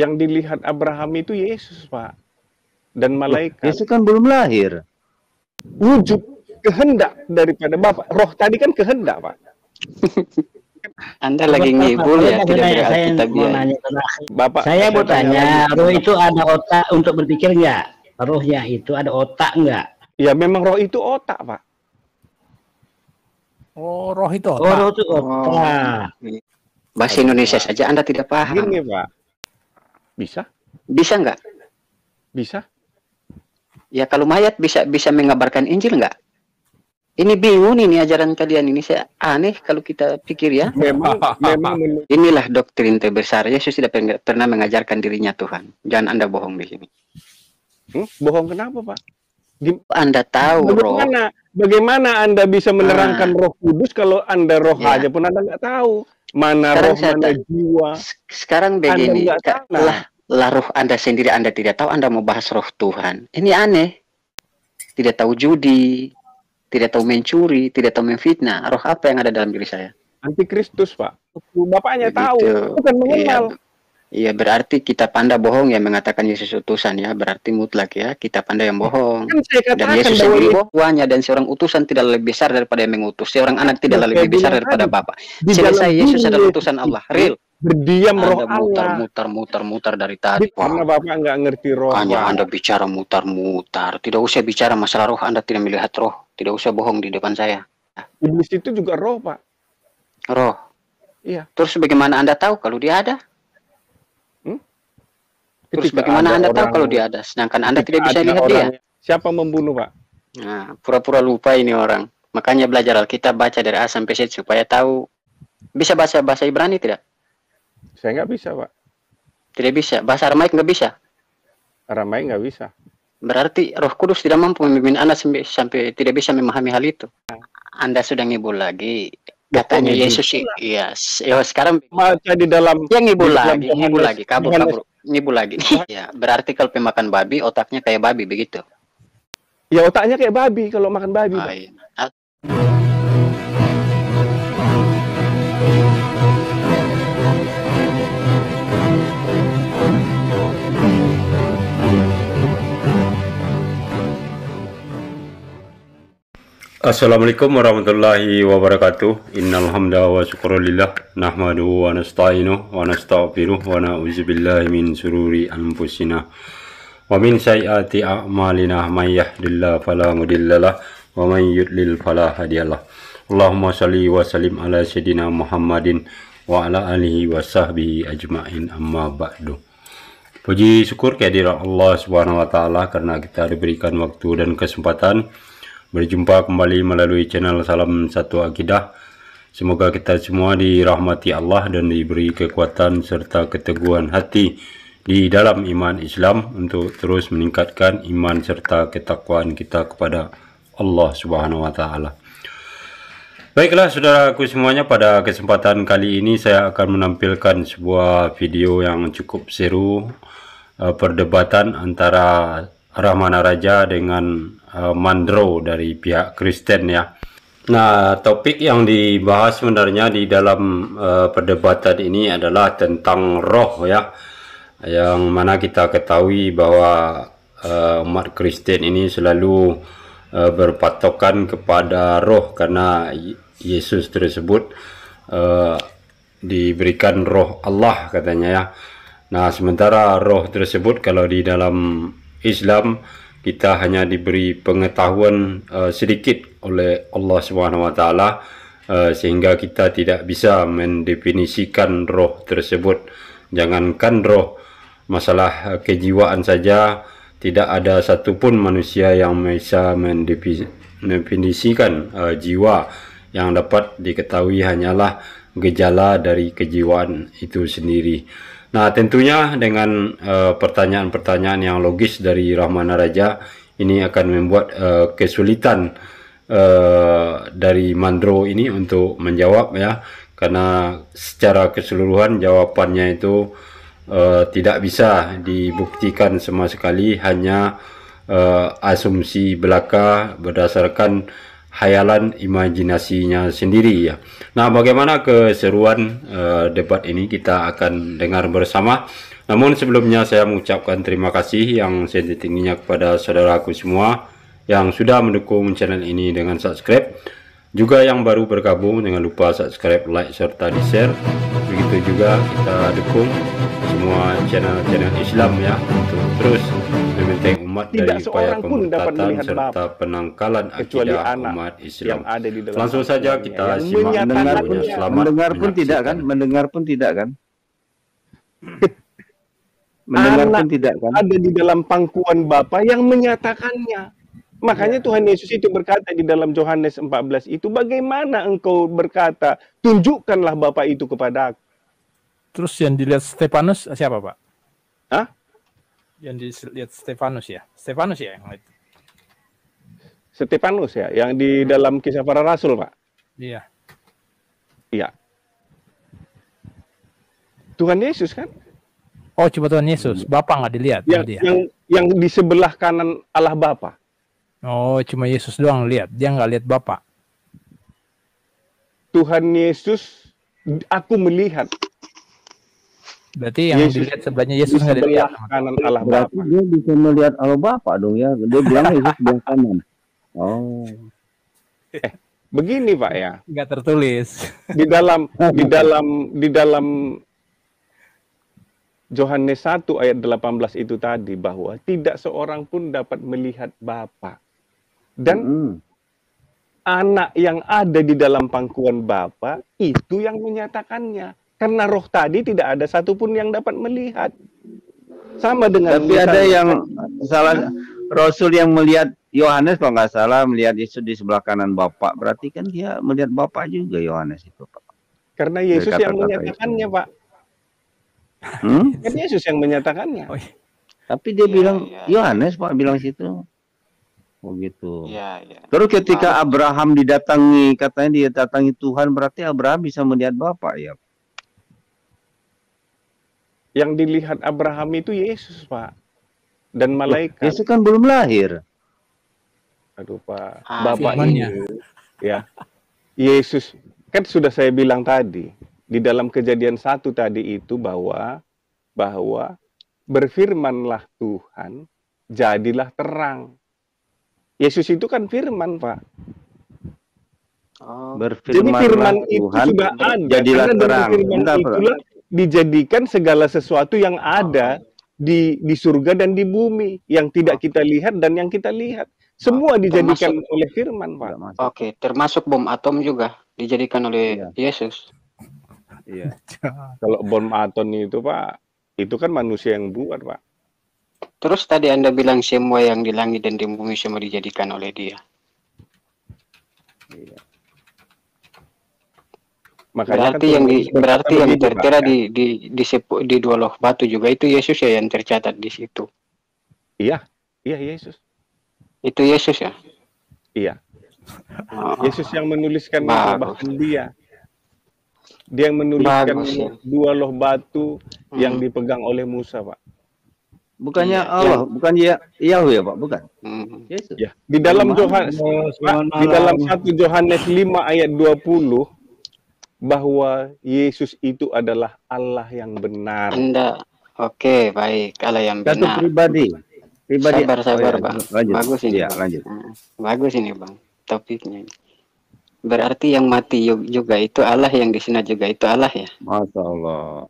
Yang dilihat Abraham itu Yesus, Pak. Dan malaikat. Yesus kan belum lahir. Wujud kehendak daripada Bapak. Roh tadi kan kehendak, Pak. Anda lagi ngibul ya, tidak saya, saya kita mau nanya Bapak, saya mau tanya, roh itu ada otak untuk berpikir nggak? Rohnya itu ada otak nggak? Ya memang roh itu otak, Pak. Oh, roh itu Oh, otak. roh itu otak. Bahasa Indonesia saja Anda tidak paham. Gini, Pak. Bisa? Bisa nggak? Bisa? Ya kalau mayat bisa bisa mengabarkan Injil nggak? Ini bingung ini ajaran kalian ini saya aneh kalau kita pikir ya. Memang memang Inilah doktrin terbesar. Yesus tidak pernah- mengajarkan dirinya Tuhan. Jangan Anda bohong di sini. Hmm? bohong kenapa, Pak? Gim- Anda tahu roh. Bagaimana bagaimana Anda bisa menerangkan Roh Kudus kalau Anda roh Ya. aja pun Anda nggak tahu mana Sekarang roh mana jiwa. Sekarang begini, lah, lah roh Anda sendiri Anda tidak tahu Anda mau bahas roh Tuhan. Ini aneh. Tidak tahu judi, tidak tahu mencuri, tidak tahu memfitnah. Roh apa yang ada dalam diri saya? Antikristus, Pak. Bapaknya Begitu. tahu, bukan mengenal. Iya, iya, berarti kita panda bohong yang mengatakan Yesus utusan ya. Berarti mutlak ya, kita panda yang bohong. Kan saya Dan katakan Yesus bahwa sendiri bohongnya dan seorang utusan tidak lebih besar daripada yang mengutus. Seorang anak tidak lebih besar daripada tadi, Bapa. Selesai Yesus adalah Yesus utusan Allah. Real. Berdiam roh Anda Allah. mutar-mutar mutar-mutar dari tadi. Di- Karena Bapak nggak ngerti roh. Hanya. Anda bicara mutar-mutar. Tidak usah bicara masalah roh. Anda tidak melihat roh. Tidak usah bohong di depan saya. Iblis itu juga roh, Pak. Roh. Iya. Terus bagaimana Anda tahu kalau dia ada? Terus Ketika bagaimana Anda tahu orang- kalau dia ada? Sedangkan Anda ketika tidak bisa lihat dia. orang- Siapa membunuh, Pak? Nah, pura-pura lupa ini orang. Makanya belajar Alkitab baca dari A sampai Z supaya tahu. Bisa bahasa bahasa Ibrani tidak? Saya nggak bisa, Pak. Tidak bisa. Bahasa Aramaik nggak bisa. Ramai nggak bisa. Berarti Roh Kudus tidak mampu memimpin Anda sampai, sampai tidak bisa memahami hal itu. Anda sudah ngibul lagi. Katanya Yesus. Iya. Ya, sekarang Baca di dalam ya ngibul lagi, ngibul lagi, kabur kabur, ngibul lagi. ya, berarti kalau pemakan babi otaknya kayak babi begitu. ya otaknya kayak babi kalau makan babi. Ah, iya. Assalamualaikum warahmatullahi wabarakatuh. Innal hamda wa syukrulillah nahmaduhu wa nasta'inuhu wa nastaghfiruh wa na'udzu billahi min sururi anfusina wa min sayyiati a'malina may yahdihillahu fala mudhillalah wa may yudlil fala hadiyalah. Allahumma shalli wa sallim ala sayyidina Muhammadin wa ala alihi wa sahbihi ajma'in amma ba'du. Puji syukur kehadirat Allah Subhanahu wa taala karena kita diberikan waktu dan kesempatan berjumpa kembali melalui channel Salam Satu Akidah. Semoga kita semua dirahmati Allah dan diberi kekuatan serta keteguhan hati di dalam iman Islam untuk terus meningkatkan iman serta ketakwaan kita kepada Allah Subhanahu wa taala. Baiklah saudaraku semuanya pada kesempatan kali ini saya akan menampilkan sebuah video yang cukup seru uh, perdebatan antara Rahmana Raja dengan uh, Mandro dari pihak Kristen ya. Nah, topik yang dibahas sebenarnya di dalam uh, perdebatan ini adalah tentang roh ya. Yang mana kita ketahui bahwa uh, umat Kristen ini selalu uh, berpatokan kepada roh karena Yesus tersebut uh, diberikan roh Allah katanya ya. Nah, sementara roh tersebut kalau di dalam Islam kita hanya diberi pengetahuan uh, sedikit oleh Allah taala uh, sehingga kita tidak bisa mendefinisikan roh tersebut. Jangankan roh masalah uh, kejiwaan saja tidak ada satupun manusia yang bisa mendefinisikan uh, jiwa yang dapat diketahui hanyalah gejala dari kejiwaan itu sendiri. Nah, tentunya dengan uh, pertanyaan-pertanyaan yang logis dari Rahmana Raja ini akan membuat uh, kesulitan uh, dari Mandro ini untuk menjawab ya, karena secara keseluruhan jawabannya itu uh, tidak bisa dibuktikan sama sekali, hanya uh, asumsi belaka berdasarkan hayalan imajinasinya sendiri ya. Nah, bagaimana keseruan uh, debat ini kita akan dengar bersama. Namun sebelumnya saya mengucapkan terima kasih yang setingginya kepada saudaraku semua yang sudah mendukung channel ini dengan subscribe. Juga yang baru bergabung jangan lupa subscribe, like serta di-share. Begitu juga kita dukung semua channel-channel Islam ya untuk terus membentengi umat Tidak dari upaya seorang pun dapat pemurtatan melihat serta Bapa, penangkalan akidah anak umat yang Islam. ada di dalam Langsung saja kita yang simak mendengar pun dia. Selamat mendengar pun tidak kan mendengar pun tidak kan mendengar Anak pun tidak kan ada di dalam pangkuan Bapa yang menyatakannya. Makanya Tuhan Yesus itu berkata di dalam Yohanes 14 itu, bagaimana engkau berkata, tunjukkanlah Bapa itu kepada aku. Terus yang dilihat Stefanus siapa, Pak? Yang dilihat Stefanus ya? Stefanus ya yang itu. Stefanus ya, yang di dalam kisah para rasul, Pak. Iya. Iya. Tuhan Yesus kan? Oh, cuma Tuhan Yesus. Bapak nggak dilihat Yang, dia. yang, yang di sebelah kanan Allah Bapa. Oh, cuma Yesus doang lihat. Dia nggak lihat Bapak. Tuhan Yesus, aku melihat Berarti yang Yesus- dilihat sebelahnya di Yesus nggak dilihat. kanan Allah berarti Bapa. dia bisa melihat Allah Bapa dong ya dia bilang Yesus sebelah kanan oh Begini Pak ya, Nggak tertulis. di dalam di dalam di dalam Yohanes 1 ayat 18 itu tadi bahwa tidak seorang pun dapat melihat Bapa. Dan Mm. anak yang ada di dalam pangkuan Bapa itu yang menyatakannya. Karena roh tadi tidak ada satupun yang dapat melihat. Sama dengan tapi ada misalnya- yang salah Rasul yang melihat Yohanes kalau nggak salah melihat Yesus di sebelah kanan Bapak berarti kan dia melihat Bapak juga Yohanes itu Pak karena Yesus Dari yang kata-kata menyatakannya, Pak. hmm? Kan Yesus yang menyatakannya. Oh, iya. tapi dia Iya, bilang iya. Yohanes Pak bilang situ oh gitu Iya, iya. Terus ketika Abraham didatangi, katanya dia datangi Tuhan, berarti Abraham bisa melihat Bapak ya. Yang dilihat Abraham itu Yesus, Pak. Dan malaikat. Yesus kan belum lahir. Aduh, Pak. Ah, Bapak ini ya. Yesus kan sudah saya bilang tadi di dalam kejadian satu tadi itu bahwa bahwa berfirmanlah Tuhan, jadilah terang. Yesus itu kan firman, Pak. Oh, Jadi Berfirmanlah firman itu Tuhan, sudah ada. jadilah terang. firman Bentar, Pak. itulah dijadikan segala sesuatu yang ada di di surga dan di bumi yang tidak kita lihat dan yang kita lihat. Semua dijadikan oleh firman, Pak. Oke, termasuk bom atom juga dijadikan oleh Iya. Yesus. Iya. Kalau bom atom itu, Pak, itu kan manusia yang buat, Pak. Terus tadi Anda bilang semua yang di langit dan di bumi semua dijadikan oleh dia. Makanya Berarti kan yang di, berarti yang begini, Pak, tertera ya. di di di, sepu- di dua loh batu juga itu Yesus ya yang tercatat di situ. Iya, iya Yesus. Itu Yesus ya. Iya, Oh, Yesus yang menuliskan bahkan dia. Dia yang menuliskan Bagus, ya. dua loh batu yang Hmm. dipegang oleh Musa, Pak. Bukannya Iya, Allah, bukan ya Yahweh ya Pak, bukan. hmm. Yesus. Ya, di dalam Yohanes selamat di dalam. 1 Yohanes 5 ayat 20 bahwa Yesus itu adalah Allah yang benar. Anda oke baik Allah yang Satu benar. pribadi. Pribadi. Sabar sabar Oh, ya, bang. Lanjut. Bagus ini. Iya, Bang. lanjut. Hmm, Bagus ini bang. Topiknya. Berarti yang mati juga itu Allah yang disunat juga itu Allah ya. Masya Allah.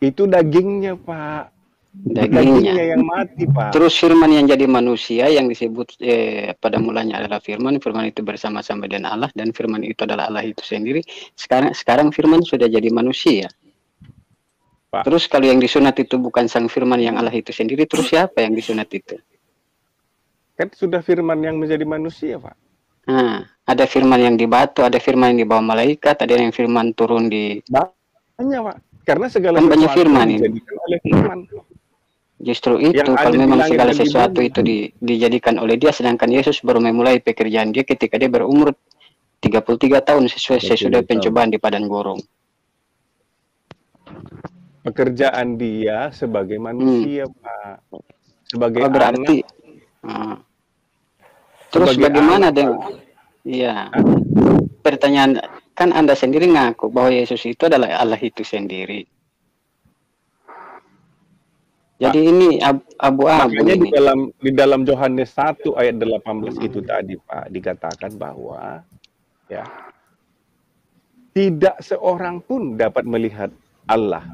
Itu dagingnya, Pak. Dagingnya. Dagingnya yang mati, Pak. Terus firman yang jadi manusia yang disebut eh, pada mulanya adalah firman, firman itu bersama-sama dengan Allah dan firman itu adalah Allah itu sendiri. Sekarang sekarang firman sudah jadi manusia. Pak. Terus kalau yang disunat itu bukan sang firman yang Allah itu sendiri, terus siapa yang disunat itu? Kan sudah firman yang menjadi manusia, Pak. Nah, ada firman yang di batu, ada firman yang di bawah malaikat, ada yang firman turun di Hanya, Pak. Karena segala Kan banyak sesuatu firman ini. dijadikan oleh firman. Justru itu Yang kalau memang segala sesuatu itu di, dijadikan oleh dia sedangkan Yesus baru memulai pekerjaan dia ketika dia berumur 33 tahun sesuai 33 sesudah pencobaan di padang gurun. Pekerjaan dia sebagai manusia, Pak. Sebagai Hmm. Oh, berarti anak. Hmm. Terus Sebagai bagaimana anak, dengan Iya. Pertanyaan kan Anda sendiri ngaku bahwa Yesus itu adalah Allah itu sendiri. Jadi ini ab- abu-abu Makanya di ini. dalam di dalam Yohanes 1 ayat 18 itu tadi Pak dikatakan bahwa ya tidak seorang pun dapat melihat Allah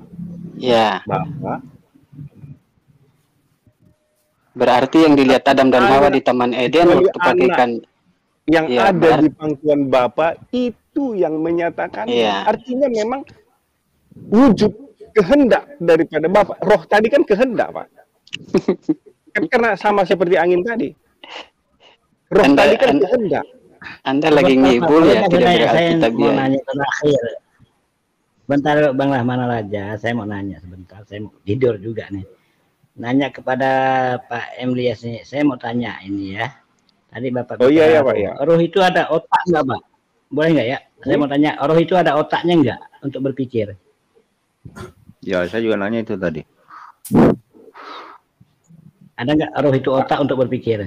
Ya, Bapa berarti yang dilihat Adam dan Hawa di Taman Eden waktu bagaikan yang Iya, ada di pangkuan Bapa itu yang menyatakan Iya. artinya memang wujud kehendak daripada Bapa. Roh tadi kan kehendak, Pak. kan karena sama seperti angin tadi. Roh Anda- tadi kan Anda- kehendak. Anda lagi ngibul ya, Saya tidak Saya beralkitab mau ya. nanya terakhir. Bentar Bang Rahman Raja, saya mau nanya sebentar. Saya mau tidur juga nih. Nanya kepada Pak Emlias nih. Saya mau tanya ini ya. Tadi Bapak Oh, iya, iya, Pak, roh. ya. Roh itu ada otak nggak, Pak? Boleh nggak ya? Saya Hmm? mau tanya, roh itu ada otaknya nggak untuk berpikir? Ya, saya juga nanya itu tadi. Ada nggak roh itu otak untuk berpikir?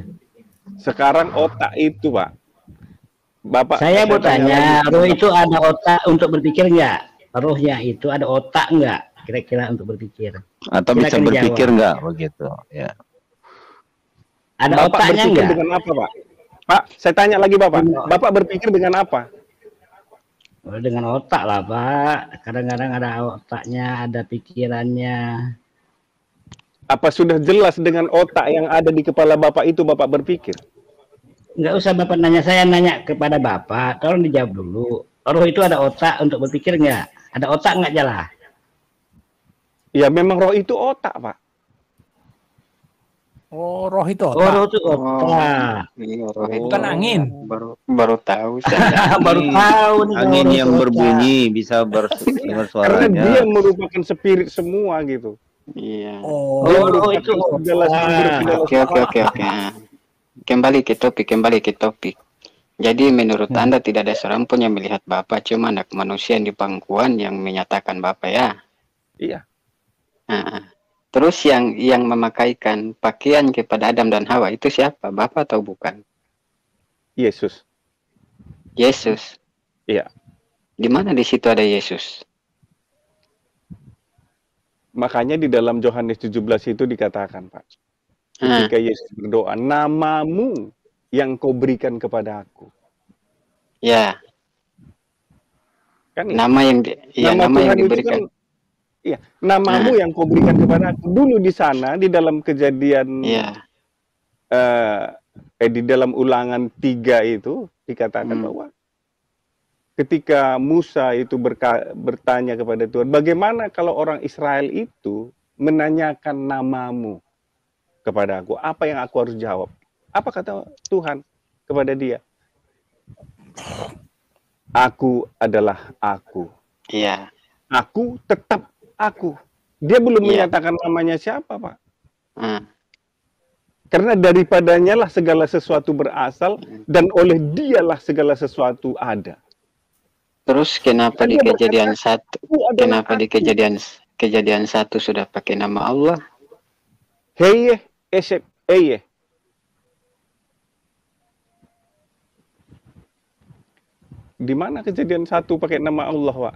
Sekarang otak itu, Pak. Bapak Saya mau tanya, lagi. roh itu ada otak untuk berpikir nggak? Rohnya itu ada otak nggak? Kira-kira untuk berpikir. Atau bisa berpikir nggak begitu? Ya. Ada Bapak otaknya berpikir nggak? dengan apa, Pak? Pak, saya tanya lagi, Bapak. Bapak berpikir dengan apa? Oh, dengan otak lah Pak. Kadang-kadang ada otaknya, ada pikirannya. Apa sudah jelas dengan otak yang ada di kepala Bapak itu Bapak berpikir? Nggak usah Bapak nanya, saya nanya kepada Bapak. Tolong dijawab dulu. Roh itu ada otak untuk berpikir nggak? Ada otak nggak jalan? Ya memang roh itu otak, Pak. Oh, roh itu Oh, otak. roh itu otak. Iya, roh itu. Bukan angin. Baru baru tahu saya. Baru tahu nih Angin roh yang itu otak. berbunyi bisa ber- dengar Karena dia suaranya. merupakan spirit semua gitu. Iya. Oh, Oh, itu segala segala Oke oke oke oke. Kembali ke topik, kembali ke topik. Jadi menurut Anda tidak ada seorang pun yang melihat Bapak, cuma anak manusia yang di pangkuan yang menyatakan Bapak ya. Iya. Ah, ah. Terus yang yang memakaikan pakaian kepada Adam dan Hawa itu siapa? Bapak atau bukan? Yesus. Yesus. Iya. Di mana di situ ada Yesus? Makanya di dalam Yohanes 17 itu dikatakan, Pak. Ah, Ketika Yesus berdoa, namamu yang kau berikan kepada aku. ya, Kan nama yang di, ya, nama, yang Tuhan itu diberikan. kan- Iya, namamu yang kau berikan kepada aku. Dulu di sana di dalam kejadian Iya. eh, eh di dalam ulangan tiga itu dikatakan Hmm. bahwa ketika Musa itu berka- bertanya kepada Tuhan, bagaimana kalau orang Israel itu menanyakan namamu kepada aku, apa yang aku harus jawab? Apa kata Tuhan kepada dia? Aku adalah aku. Iya. Aku tetap aku. Dia belum Iya. menyatakan namanya siapa, Pak. Ah, Karena daripadanya lah segala sesuatu berasal dan oleh dialah segala sesuatu ada. Terus kenapa di Dia berkata, kejadian satu? Aku Kenapa di aku. kejadian kejadian satu sudah pakai nama Allah? Heye, esek, eye. Di mana kejadian satu pakai nama Allah, Pak?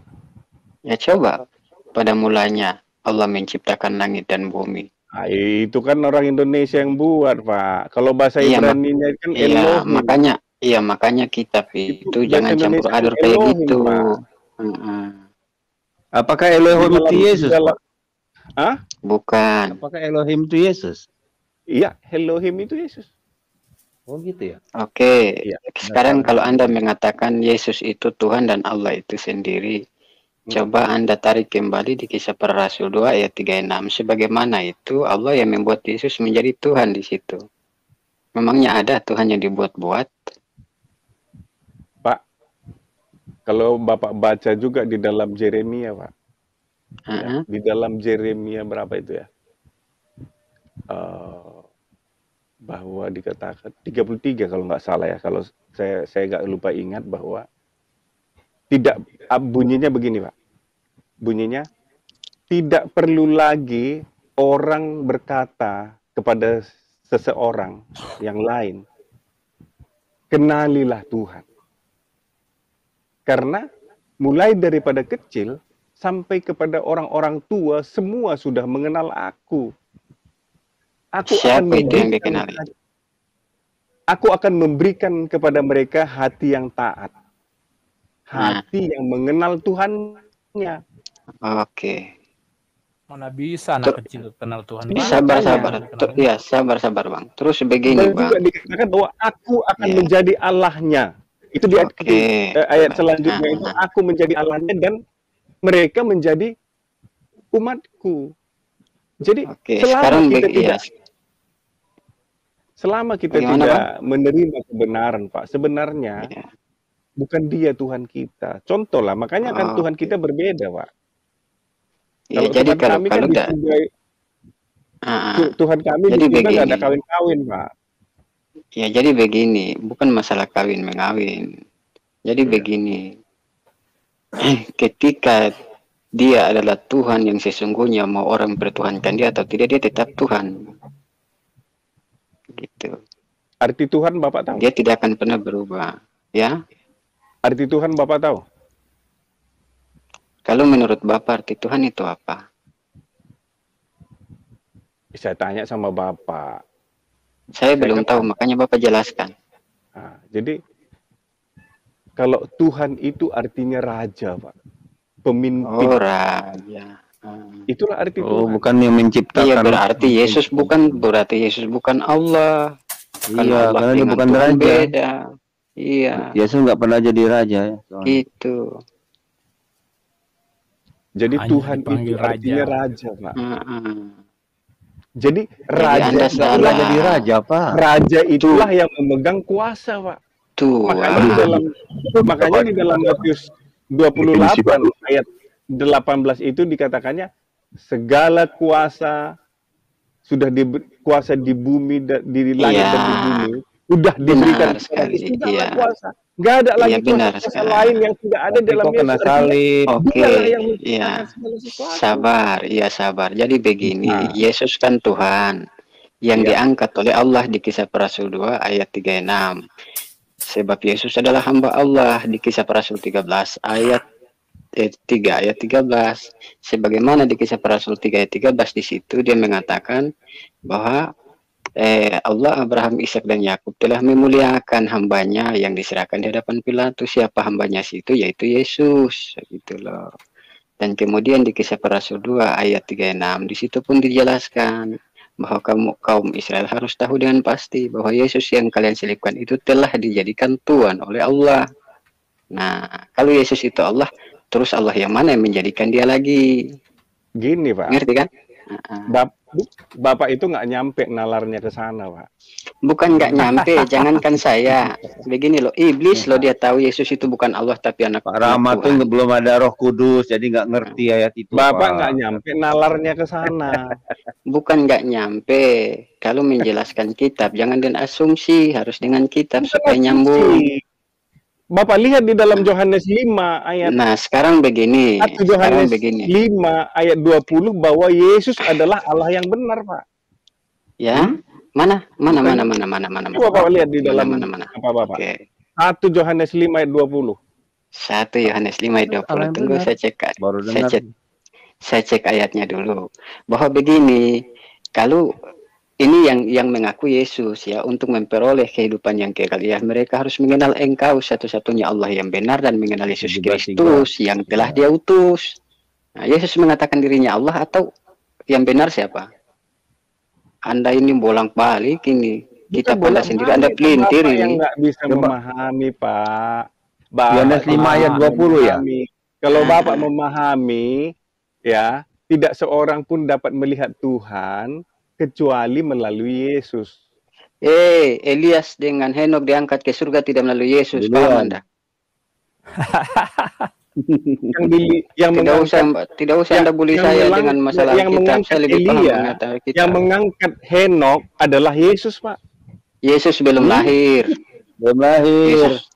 Ya coba. Pada mulanya Allah menciptakan langit dan bumi. Ah, itu kan orang Indonesia yang buat, Pak. Kalau bahasa Iya, Ibrani-nya kan Iya, Elohim. makanya iya makanya kitab Itu itu, jangan campur Indonesia aduk kan kayak Elohim, gitu. Mm-mm. Apakah Elohim itu Yesus? dalam- Bukan. Apakah Elohim itu Yesus? Iya, Elohim itu Yesus. Oh gitu ya. Oke. Iya. Sekarang kalau Anda mengatakan Yesus itu Tuhan dan Allah itu sendiri, coba Anda tarik kembali di kisah para rasul 2 ayat 36. Sebagaimana itu Allah yang membuat Yesus menjadi Tuhan di situ. Memangnya ada Tuhan yang dibuat-buat? Pak, kalau Bapak baca juga di dalam Jeremia, Pak. Ya, Heeh. di dalam Jeremia berapa itu ya? Eh, bahwa dikatakan 33 kalau nggak salah ya. Kalau saya saya nggak lupa ingat bahwa tidak ah, bunyinya begini, Pak. Bunyinya tidak perlu lagi orang berkata kepada seseorang yang lain, kenalilah Tuhan. Karena mulai daripada kecil sampai kepada orang-orang tua semua sudah mengenal aku. Aku Siapa akan yang memberikan dikenali? Aku akan memberikan kepada mereka hati yang taat. Nah. Hati yang mengenal Tuhannya. Oke. Mana bisa anak Tuh. kecil kenal Tuhan? Bisa, Sabar, makanya. sabar. Tuh, Iya, sabar, sabar, Bang. Terus begini, Dan juga Bang. dikatakan bahwa aku akan Iya. menjadi Allahnya. Itu di ayat, Oke. keti- eh, ayat selanjutnya Nah, itu nah. aku menjadi Allahnya dan mereka menjadi umatku. Jadi Oke, selama sekarang kita tidak iya. selama kita Bagaimana, tidak menerima kebenaran, Pak, sebenarnya Iya. Bukan dia Tuhan kita. Contoh lah, makanya kan Oh, Tuhan kita berbeda, Pak. Iya, jadi Tuhan kalau kami kalau kan enggak ditinggal- ah, ah. Tu- Tuhan kami Jadi nggak ada begini. kawin-kawin, Pak. Ya, jadi begini, bukan masalah kawin mengawin. Jadi Iya. begini. Ketika dia adalah Tuhan yang sesungguhnya mau orang bertuhankan dia atau tidak dia tetap Tuhan. Gitu. Arti Tuhan Bapak tahu? Dia tidak akan pernah berubah. Ya. Arti Tuhan Bapak tahu? Kalau menurut Bapak arti Tuhan itu apa? Bisa tanya sama Bapak. Saya Saya belum kan- tahu, makanya Bapak jelaskan. Nah, jadi kalau Tuhan itu artinya raja, Pak. Pemimpin. Oh, raja. Ah. Itulah arti Oh, Tuhan. bukan yang menciptakan. Iya berarti Yesus bukan berarti Yesus bukan Allah. Iya, Allah karena dia bukan Tuhan raja. Beda. Iya, Yesus nggak pernah jadi raja ya. soalnya. gitu. Jadi Hanya Tuhan itu raja. artinya raja, Pak. Heeh. Jadi raja Anda itulah- jadi raja, Pak. raja itulah yang memegang kuasa, Pak. Tuh. Makanya di dalam makanya di dalam Matius 28 ayat 18 itu dikatakannya segala kuasa sudah diberi kuasa di bumi di langit Iya. dan di bumi udah diberikan Benar sekali, Segala iya. kuasa. Nggak ada lagi Iya, benar kuasa, sekali. lain yang tidak ada Tapi dalam kok kena salib. Oke, iya. Sabar, iya sabar. Jadi begini, Nah. Yesus kan Tuhan yang Iya. diangkat oleh Allah di Kisah Para Rasul 2 ayat 36. Sebab Yesus adalah hamba Allah di Kisah Para Rasul 13 ayat eh, 3 ayat 13. Sebagaimana di Kisah Para Rasul 3 ayat 13 di situ dia mengatakan bahwa eh, Allah Abraham, Ishak dan Yakub telah memuliakan hambanya yang diserahkan di hadapan Pilatus. Siapa hambanya situ? Yaitu Yesus. Gitu loh. Dan kemudian di kisah para rasul 2 ayat 36 di situ pun dijelaskan bahwa kamu kaum Israel harus tahu dengan pasti bahwa Yesus yang kalian selipkan itu telah dijadikan Tuhan oleh Allah. Nah, kalau Yesus itu Allah, terus Allah yang mana yang menjadikan dia lagi? Gini, Pak. Ngerti kan? Bap- Bapak itu nggak nyampe nalarnya ke sana, Pak. Bukan nggak nyampe, jangankan saya. Begini loh, iblis loh dia tahu Yesus itu bukan Allah tapi anak Pak Rahmat tuh belum ada Roh Kudus, jadi nggak ngerti ayat itu. Bapak Pak. nggak nyampe nalarnya ke sana. Bukan nggak nyampe. Kalau menjelaskan kitab, jangan dengan asumsi, harus dengan kitab supaya nyambung. Bapak lihat di dalam Yohanes 5 ayat Nah, sekarang begini. 1 Sekarang Yohanes begini. 5 ayat 20 bahwa Yesus adalah Allah yang benar, Pak. Ya. Mana? Mana Bukan. mana mana mana mana. Coba Bapak lihat di Mana, dalam mana mana. apa Bapak? Oke. 1 Yohanes 5 ayat 20. 1 Yohanes 5 ayat 20. Allah yang Tunggu saya cek. Baru Saya dengar. cek saya cek ayatnya dulu. Bahwa begini, kalau ini yang yang mengaku Yesus ya untuk memperoleh kehidupan yang kekal ya mereka harus mengenal engkau satu-satunya Allah yang benar dan mengenal Yesus Kristus yang telah dia utus. Nah, Yesus mengatakan dirinya Allah atau yang benar siapa? Anda ini bolak-balik ini. Kita bolak sendiri Anda balik, pelintir yang ini. nggak bisa Coba. memahami, Pak. Yohanes 5 ayat yang 20 ya? memahami. Kalau. Bapak memahami, ya, tidak seorang pun dapat melihat Tuhan kecuali melalui Yesus. Eh, Elias dengan Henok diangkat ke surga tidak melalui Yesus, Duluan. paham Anda? Yang di, yang Tidak mengangkat usah tidak usah yang- Anda bully yang saya melang- dengan masalah yang kitab. mengangkat Saya lebih paham Elia, mengetahui kitab. yang mengangkat Henok adalah Yesus, Pak. Yesus belum Hmm? lahir. Belum lahir. Yesus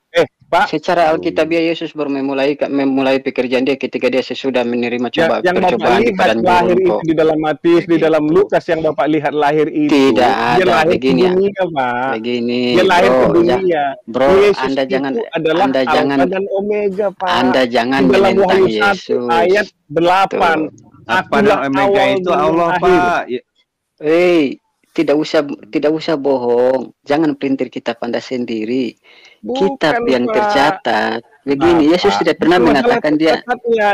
Pak, secara Alkitabiah Yesus baru memulai memulai pekerjaan dia ketika dia sesudah menerima yang, coba yang Bapak percobaan lihat padang lahir itu di dalam Matius, di dalam Lukas yang Bapak lihat lahir itu, Tidak dia ada, lahir begini ya. ke dunia, Pak. Begini, Dia lahir ke bro, ja- dunia. bro, Yesus Anda itu jangan adalah Anda jangan dan Omega, Pak. Anda jangan di dalam menentang Wahyu 1 Yesus. ayat 8. Apa Akulah dan Omega itu Allah, akhir. Pak. Ya, Hei, tidak usah tidak usah bohong. Jangan pelintir kitab Anda sendiri. Kitab Bukan, yang Pak. tercatat. Begini, Nah, Yesus Pak, tidak pernah adalah mengatakan dia.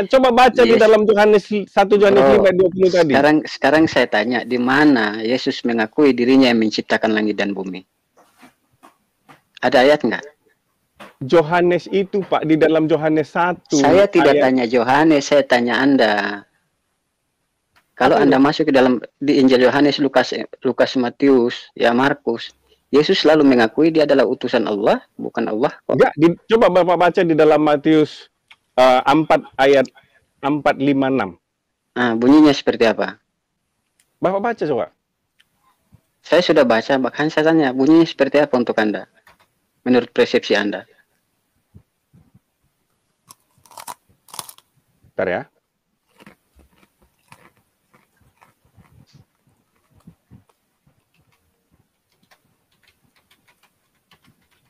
Coba baca di Yes. dalam Yohanes 1 Yohanes Bro, 5 20 tadi. sekarang sekarang saya tanya di mana Yesus mengakui dirinya yang menciptakan langit dan bumi? Ada ayat nggak? Yohanes itu Pak di dalam Yohanes 1 Saya tidak ayat- tanya Yohanes, saya tanya Anda. Kalau Apa Anda masuk ke dalam di Injil Yohanes, Lukas, Lukas, Matius, ya Markus, Yesus selalu mengakui dia adalah utusan Allah, bukan Allah. kok. Enggak, di- coba Bapak baca di dalam Matius eh, 4 ayat 456. Nah, bunyinya seperti apa? Bapak baca coba. Saya sudah baca, bahkan saya tanya bunyinya seperti apa untuk Anda? Menurut persepsi Anda. Bentar ya.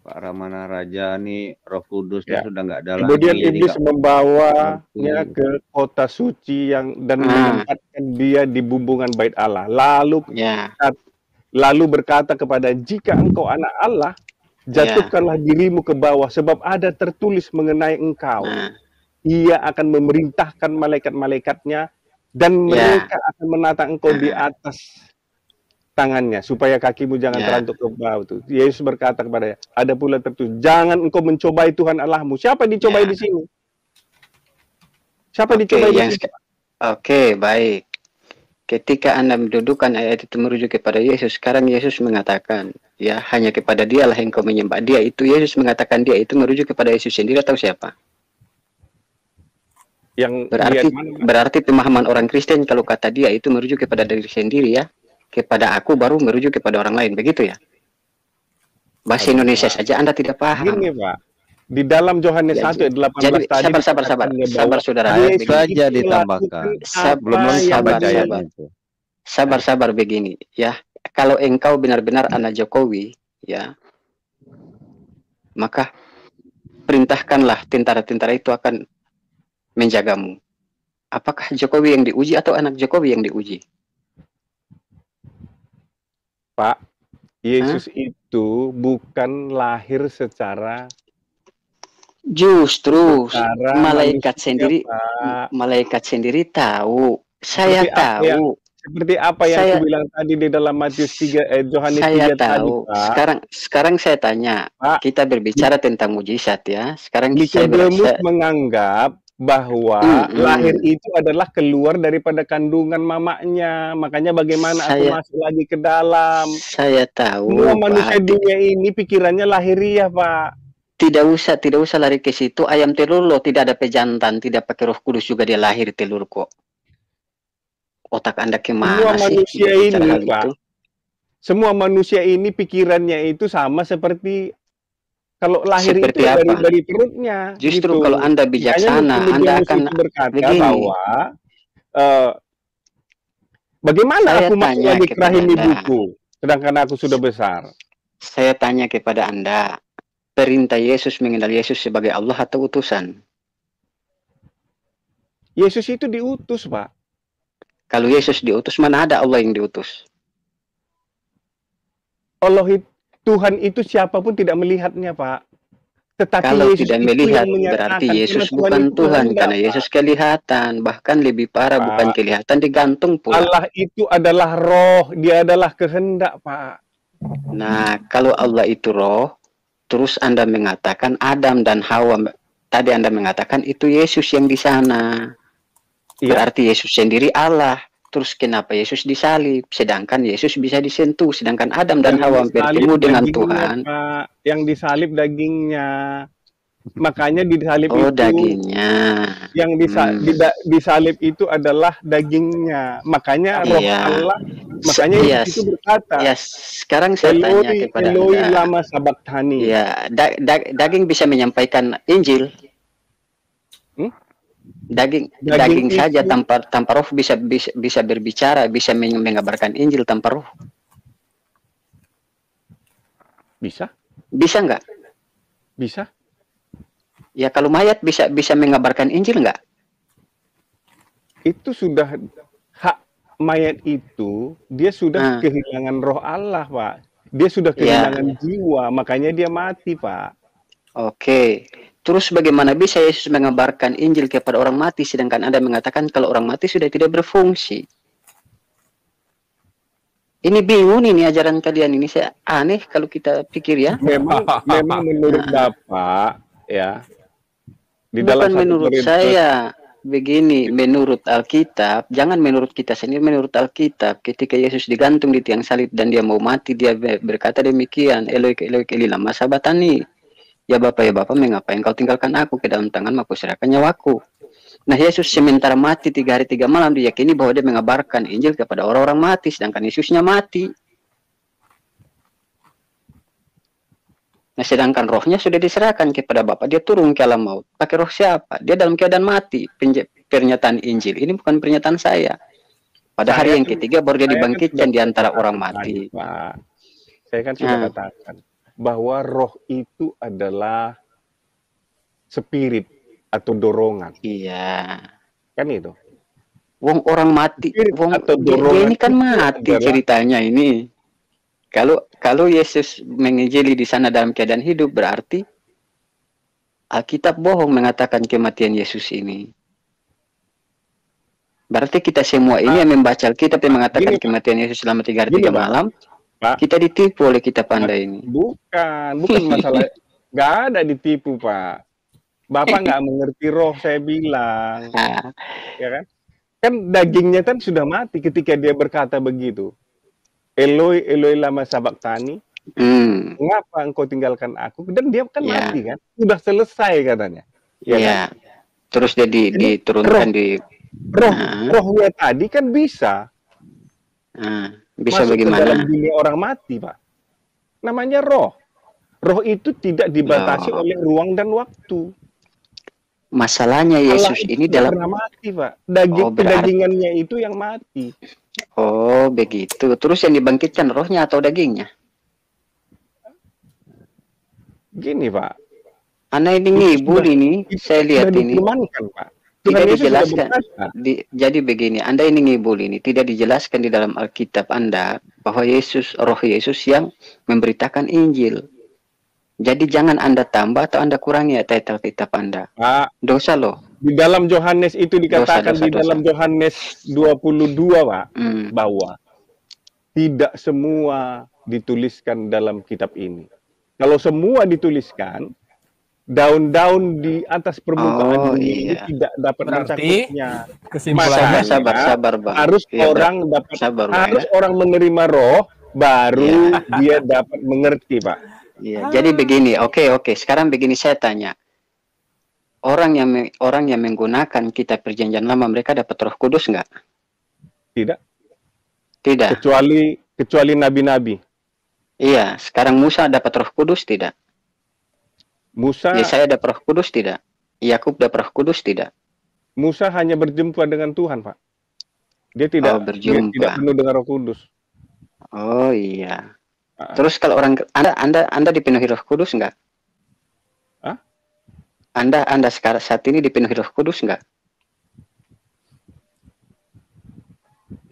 Pak Ramana Raja nih Roh Kudus Ya. sudah nggak ada Kemudian lagi. iblis Jadi, membawanya ke kota suci yang dan Ah. menempatkan dia di bumbungan bait Allah. Lalu Ya, lalu berkata kepada jika engkau anak Allah, jatuhkanlah dirimu ke bawah sebab ada tertulis mengenai engkau. nah, Ia akan memerintahkan malaikat-malaikatnya dan Ya. mereka akan menata engkau di atas tangannya supaya kakimu jangan Ya. terantuk ke bawah tuh. Yesus berkata kepadanya, ada pula tertulis, jangan engkau mencobai Tuhan Allahmu. Siapa dicobai Ya. di sini? Siapa Oke, dicobai di yang sini? sek- Oke, baik. Ketika Anda mendudukan ayat itu merujuk kepada Yesus, sekarang Yesus mengatakan, ya hanya kepada dialah yang kau menyembah. Dia itu, Yesus mengatakan dia itu merujuk kepada Yesus sendiri atau siapa? Yang Berarti dia mana? berarti pemahaman orang Kristen kalau kata dia itu merujuk kepada diri sendiri ya. Kepada aku baru merujuk kepada orang lain, begitu ya? Bahasa Aduh, Indonesia Pak. saja Anda tidak paham. Gini Pak, di dalam Yohanes Ya, 1 ayat 18 jadi, tadi sabar, sabar, sabar. Sabar, saudara. Yesus Itu saja ditambahkan. melakukan Sab- belum apa lengkap yang sabar, sabar. itu. Sabar-sabar begini ya. Kalau engkau benar-benar anak Jokowi, ya, maka perintahkanlah tentara-tentara itu akan menjagamu. Apakah Jokowi yang diuji atau anak Jokowi yang diuji? Pak, Yesus itu bukan lahir secara Justru secara malaikat manusia, sendiri Pak. malaikat sendiri tahu. Saya Seperti apa tahu. yang- Seperti apa yang Saya- aku bilang tadi di dalam Matius 3 eh Yohanes saya 3 tadi, tahu. Pak. Sekarang sekarang saya tanya, Pak. kita berbicara tentang mujizat ya. Sekarang saya Nikodemus berasa menganggap bahwa Mm-mm. lahir itu adalah keluar daripada kandungan mamanya. Makanya bagaimana aku Saya- masuk lagi ke dalam. saya tahu. Semua Pak. manusia dunia ini pikirannya lahiriah, Pak. Tidak usah, tidak usah lari ke situ. Ayam telur loh tidak ada pejantan, tidak pakai roh kudus juga dia lahir telur kok. Otak anda Semua ke mana sih? manusia ini, Pak. itu? Semua manusia ini pikirannya itu sama seperti kalau lahir Seperti itu dari apa? dari perutnya. Justru gitu. kalau anda bijaksana, anda akan itu berkata begini. bahwa eh, bagaimana Saya aku masuk lagi ke rahim Anda. ibuku, sedangkan aku sudah besar. Saya tanya kepada anda, perintah Yesus mengenal Yesus sebagai Allah atau utusan? Yesus itu diutus, Pak. Kalau Yesus diutus, mana ada Allah yang diutus? Allah it- Tuhan itu siapa pun tidak melihatnya, Pak. Tetapi Kalau Yesus tidak melihat, berarti Yesus Tuhan bukan Tuhan, kehendak, karena Pak. Yesus kelihatan. Bahkan lebih parah, Pak. bukan kelihatan, digantung pula. Allah itu adalah roh, dia adalah kehendak, Pak. Nah, kalau Allah itu roh, terus Anda mengatakan Adam dan Hawa, tadi Anda mengatakan itu Yesus yang di sana. Iya. Berarti Yesus sendiri Allah. Terus kenapa Yesus disalib? Sedangkan Yesus bisa disentuh, sedangkan Adam dan Yang Hawa disalib bertemu dengan Tuhan. Pak. Yang disalib dagingnya. Makanya disalib Oh, itu dagingnya. yang disa- Hmm. dida- disalib itu adalah dagingnya. Makanya roh Iya. Allah, makanya Iya. Yesus itu berkata, Ya, sekarang saya tanya kepada Eloi Anda. lama sabachthani. Ya, da- da- daging bisa menyampaikan Injil. Daging, Daging daging, itu- saja tanpa tanpa roh bisa bisa bisa berbicara, bisa meng- mengabarkan Injil tanpa roh. Bisa? Bisa nggak? Bisa? Ya kalau mayat bisa bisa mengabarkan Injil nggak? Itu sudah hak mayat itu dia sudah Ah. kehilangan roh Allah, Pak. Dia sudah Ya. kehilangan jiwa, makanya dia mati, Pak. Oke. Terus bagaimana bisa Yesus mengabarkan Injil kepada orang mati sedangkan Anda mengatakan kalau orang mati sudah tidak berfungsi? Ini bingung ini ajaran kalian ini saya aneh kalau kita pikir ya. Memang memang menurut Bapak ya di dalam Bukan menurut Korintus- saya begini, menurut Alkitab, jangan menurut kita sendiri, menurut Alkitab, ketika Yesus digantung di tiang salib dan dia mau mati, dia be- berkata demikian, Eloi Eloi Eli lama sabatani. Ya Bapak ya Bapak, mengapa engkau tinggalkan aku ke dalam tangan aku serahkan nyawaku. Nah Yesus sementara mati tiga hari tiga malam diyakini bahwa dia mengabarkan Injil kepada orang-orang mati, sedangkan Yesusnya mati. Nah, sedangkan rohnya sudah diserahkan kepada Bapa. Dia turun ke alam maut. Pakai roh siapa? Dia dalam keadaan mati. Pernyataan Injil. Ini bukan pernyataan saya. Pada hari Saya yang kan- ketiga baru dia kan dibangkitkan di antara orang mati. Pak. Saya kan sudah Ah. katakan bahwa roh itu adalah spirit atau dorongan, Iya. kan itu. Wong orang mati, Spirit wong atau dorongan ini kan mati adalah- ceritanya ini. Kalau kalau Yesus menginjili di sana dalam keadaan hidup berarti Alkitab bohong mengatakan kematian Yesus ini. Berarti kita semua ini yang membaca Alkitab yang mengatakan Gini, kematian Yesus selama tiga hari tiga malam, Pak. Kita ditipu oleh kitab Anda ini. Bukan, bukan masalah. Nggak ada ditipu, Pak. Bapak nggak mengerti roh, saya bilang. Nah, ya kan? Kan dagingnya kan sudah mati ketika dia berkata begitu. Eloi, Eloi lama sabaktani, hmm, mengapa engkau tinggalkan aku? Dan dia kan Ya. mati kan? Sudah selesai katanya. Ya ya. kan? Terus Jadi, diturunkan di, Roh, Nah. rohnya tadi kan bisa nah, bisa masuk ke dalam bagaimana? dunia orang mati, Pak. Namanya roh. Roh itu tidak dibatasi Loh. oleh ruang dan waktu. Masalahnya Allah Yesus itu ini dalam mati, Pak. Daging Oh, berarti- kedagingannya itu yang mati. Oh, begitu. Terus yang dibangkitkan rohnya atau dagingnya? Gini, Pak. Anak ini ngibul sudah- ini, saya lihat ini. Pak. Tidak Yesus dijelaskan. Di, jadi begini, Anda ini ngibul ini, tidak dijelaskan di dalam Alkitab Anda bahwa Yesus, roh Yesus yang memberitakan Injil. Jadi jangan Anda tambah atau Anda kurangi ayat Alkitab Anda. Pak, Dosa loh. di dalam Yohanes itu dikatakan Dosa, dosa, di dalam Yohanes 22, Pak, Hmm. bahwa tidak semua dituliskan dalam kitab ini. Kalau semua dituliskan, daun-daun di atas permukaan Oh, bumi ini iya. tidak dapat Berarti, mencakupnya. Kesimpulannya Sabar, sabar, Bang. Harus Iya, orang dapat Sabar, Bang. harus orang menerima roh baru dia dapat mengerti, Pak. Iya, jadi begini, oke oke. Sekarang begini saya tanya. Orang yang orang yang menggunakan kitab perjanjian lama mereka dapat Roh Kudus nggak? Tidak, Tidak. kecuali kecuali nabi-nabi. Iya, sekarang Musa dapat Roh Kudus tidak? Musa Yesaya dapat Roh Kudus tidak? Yakub dapat Roh Kudus tidak? Musa hanya berjumpa dengan Tuhan, Pak. Dia tidak Oh, dia berjumpa. tidak penuh dengan Roh Kudus. Oh iya. Ah. Terus kalau orang Anda Anda Anda dipenuhi Roh Kudus nggak? Hah? Anda Anda sekarang saat ini dipenuhi Roh Kudus nggak?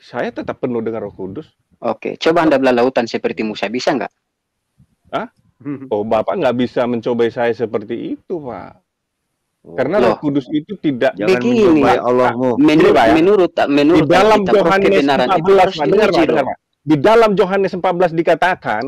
Saya tetap penuh dengan Roh Kudus. Oke, coba Anda belah lautan seperti Musa bisa nggak? Oh, Bapak nggak bisa mencobai saya seperti itu, Pak. Karena Roh. Kudus itu tidak Jangan Begini. mencobai Allahmu. Menurut Pak, ya. menurut di menurut dalam Alkitab, roh Yohanes kebenaran 14, itu harus Pak, dengar, Pak, dengar, Pak. Di dalam Yohanes 14 dikatakan,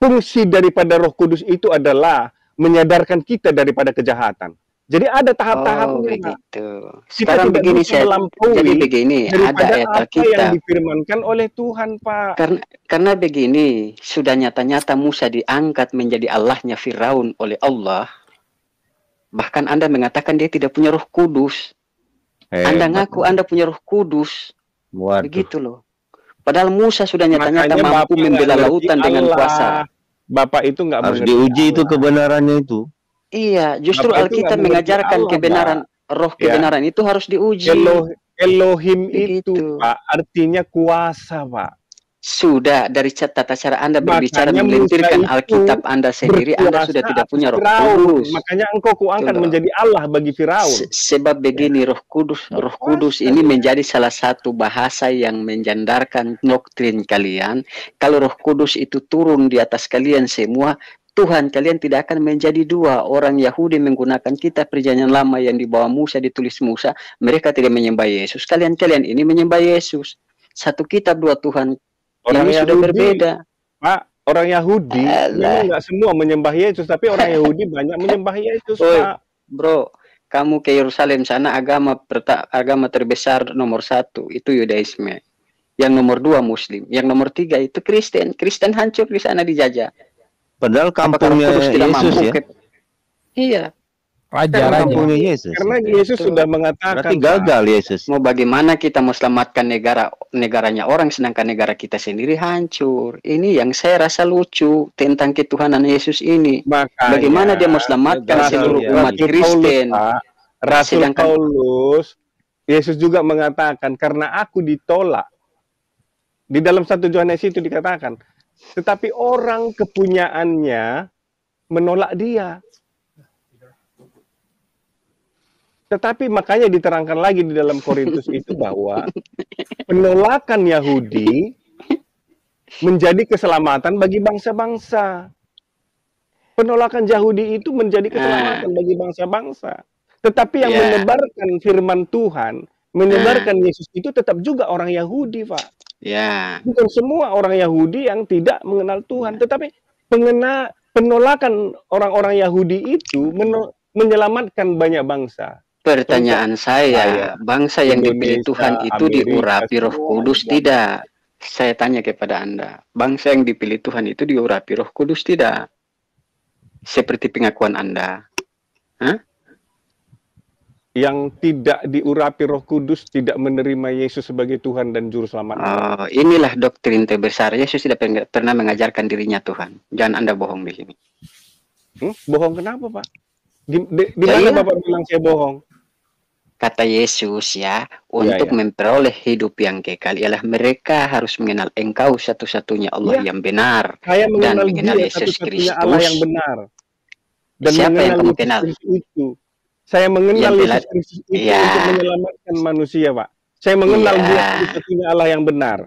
fungsi daripada Roh Kudus itu adalah menyadarkan kita daripada kejahatan. Jadi ada Oh, tahap-tahapnya, Pak. begitu. Kita Sekarang tidak begini bisa saya melampaui jadi begini, ada ayat apa yang Alkitab. difirmankan oleh Tuhan, Pak. Karena karena begini, sudah nyata-nyata Musa diangkat menjadi Allahnya Firaun oleh Allah. Bahkan Anda mengatakan dia tidak punya Roh Kudus. Anda Hebat. ngaku Anda punya Roh Kudus. Waduh. Begitu loh. Padahal Musa sudah nyata-nyata mampu membela lautan ngerti dengan Allah. kuasa. Bapak itu nggak Harus mengerti diuji itu Allah. kebenarannya itu. Iya, justru itu Alkitab mengajarkan Allah, kebenaran, roh Ya. kebenaran itu harus diuji. Elo- Elohim itu, Begitu. Pak, artinya kuasa, Pak. Sudah dari cat- tata cara Anda berbicara Makanya melintirkan itu Alkitab Anda sendiri, Anda sudah tidak punya Roh. Kudus. Makanya engkau kuangkat menjadi Allah bagi Firaun. Se- Sebab begini Roh Kudus, Roh Kudus ini menjadi salah satu bahasa yang menjandarkan doktrin kalian. Kalau Roh Kudus itu turun di atas kalian semua, Tuhan kalian tidak akan menjadi dua. Orang Yahudi menggunakan kitab perjanjian lama yang dibawa Musa, ditulis Musa, mereka tidak menyembah Yesus. Kalian-kalian ini menyembah Yesus. Satu kitab dua Tuhan. Orang ini sudah Yahudi, berbeda. Pak, orang Yahudi nggak semua menyembah Yesus, tapi orang Yahudi banyak menyembah Yesus, Oi. Pak. Bro, kamu ke Yerusalem sana agama perta, agama terbesar nomor satu itu Yudaisme. Yang nomor dua Muslim, yang nomor tiga itu Kristen. Kristen hancur di sana dijajah. Padahal kampungnya Yesus mampu? ya. Iya. Raja, Karena raja. Kampungnya Yesus. Karena Yesus sudah mengatakan, Berarti gagal Yesus. Mau bagaimana kita mau selamatkan negara negaranya orang sedangkan negara kita sendiri hancur. Ini yang saya rasa lucu tentang ketuhanan Yesus ini. makanya Bagaimana dia mau selamatkan seluruh dia. umat Kristen? Paulus, Rasul Sedangkan- Paulus, Yesus juga mengatakan karena aku ditolak. Di dalam satu Yohanes itu dikatakan, tetapi orang kepunyaannya menolak dia. Tetapi makanya diterangkan lagi di dalam Korintus itu bahwa penolakan Yahudi menjadi keselamatan bagi bangsa-bangsa. Penolakan Yahudi itu menjadi keselamatan bagi bangsa-bangsa. Tetapi yang Ya. menyebarkan firman Tuhan, menyebarkan Yesus itu tetap juga orang Yahudi, Pak. Ya, Bukan semua orang Yahudi yang tidak mengenal Tuhan, tetapi pengena penolakan orang-orang Yahudi itu meno- menyelamatkan banyak bangsa. pertanyaan saya, saya, bangsa yang dipilih Tuhan itu Amerika, diurapi Roh Kudus juga. tidak? Saya tanya kepada Anda, bangsa yang dipilih Tuhan itu diurapi Roh Kudus tidak? Seperti pengakuan Anda. Yang tidak diurapi Roh Kudus tidak menerima Yesus sebagai Tuhan dan juru selamat. Oh, inilah doktrin terbesar. Yesus tidak pernah- mengajarkan dirinya Tuhan. Jangan Anda bohong di sini. Hmm? Bohong kenapa, Pak? Di, di, di Ya mana iya. Bapak bilang saya bohong? Kata Yesus ya, untuk ya. memperoleh hidup yang kekal ialah mereka harus mengenal Engkau satu-satunya Allah Ya. yang benar. Saya mengenal, mengenal dia Yesus Allah Kristus. yang benar. Dan Siapa yang mengenal kamu kenal? Kristus itu. Saya mengenal Yang Yesus Kristus itu Ya. untuk menyelamatkan manusia, Pak. Saya mengenal Ya. dia satu-satunya Allah yang benar.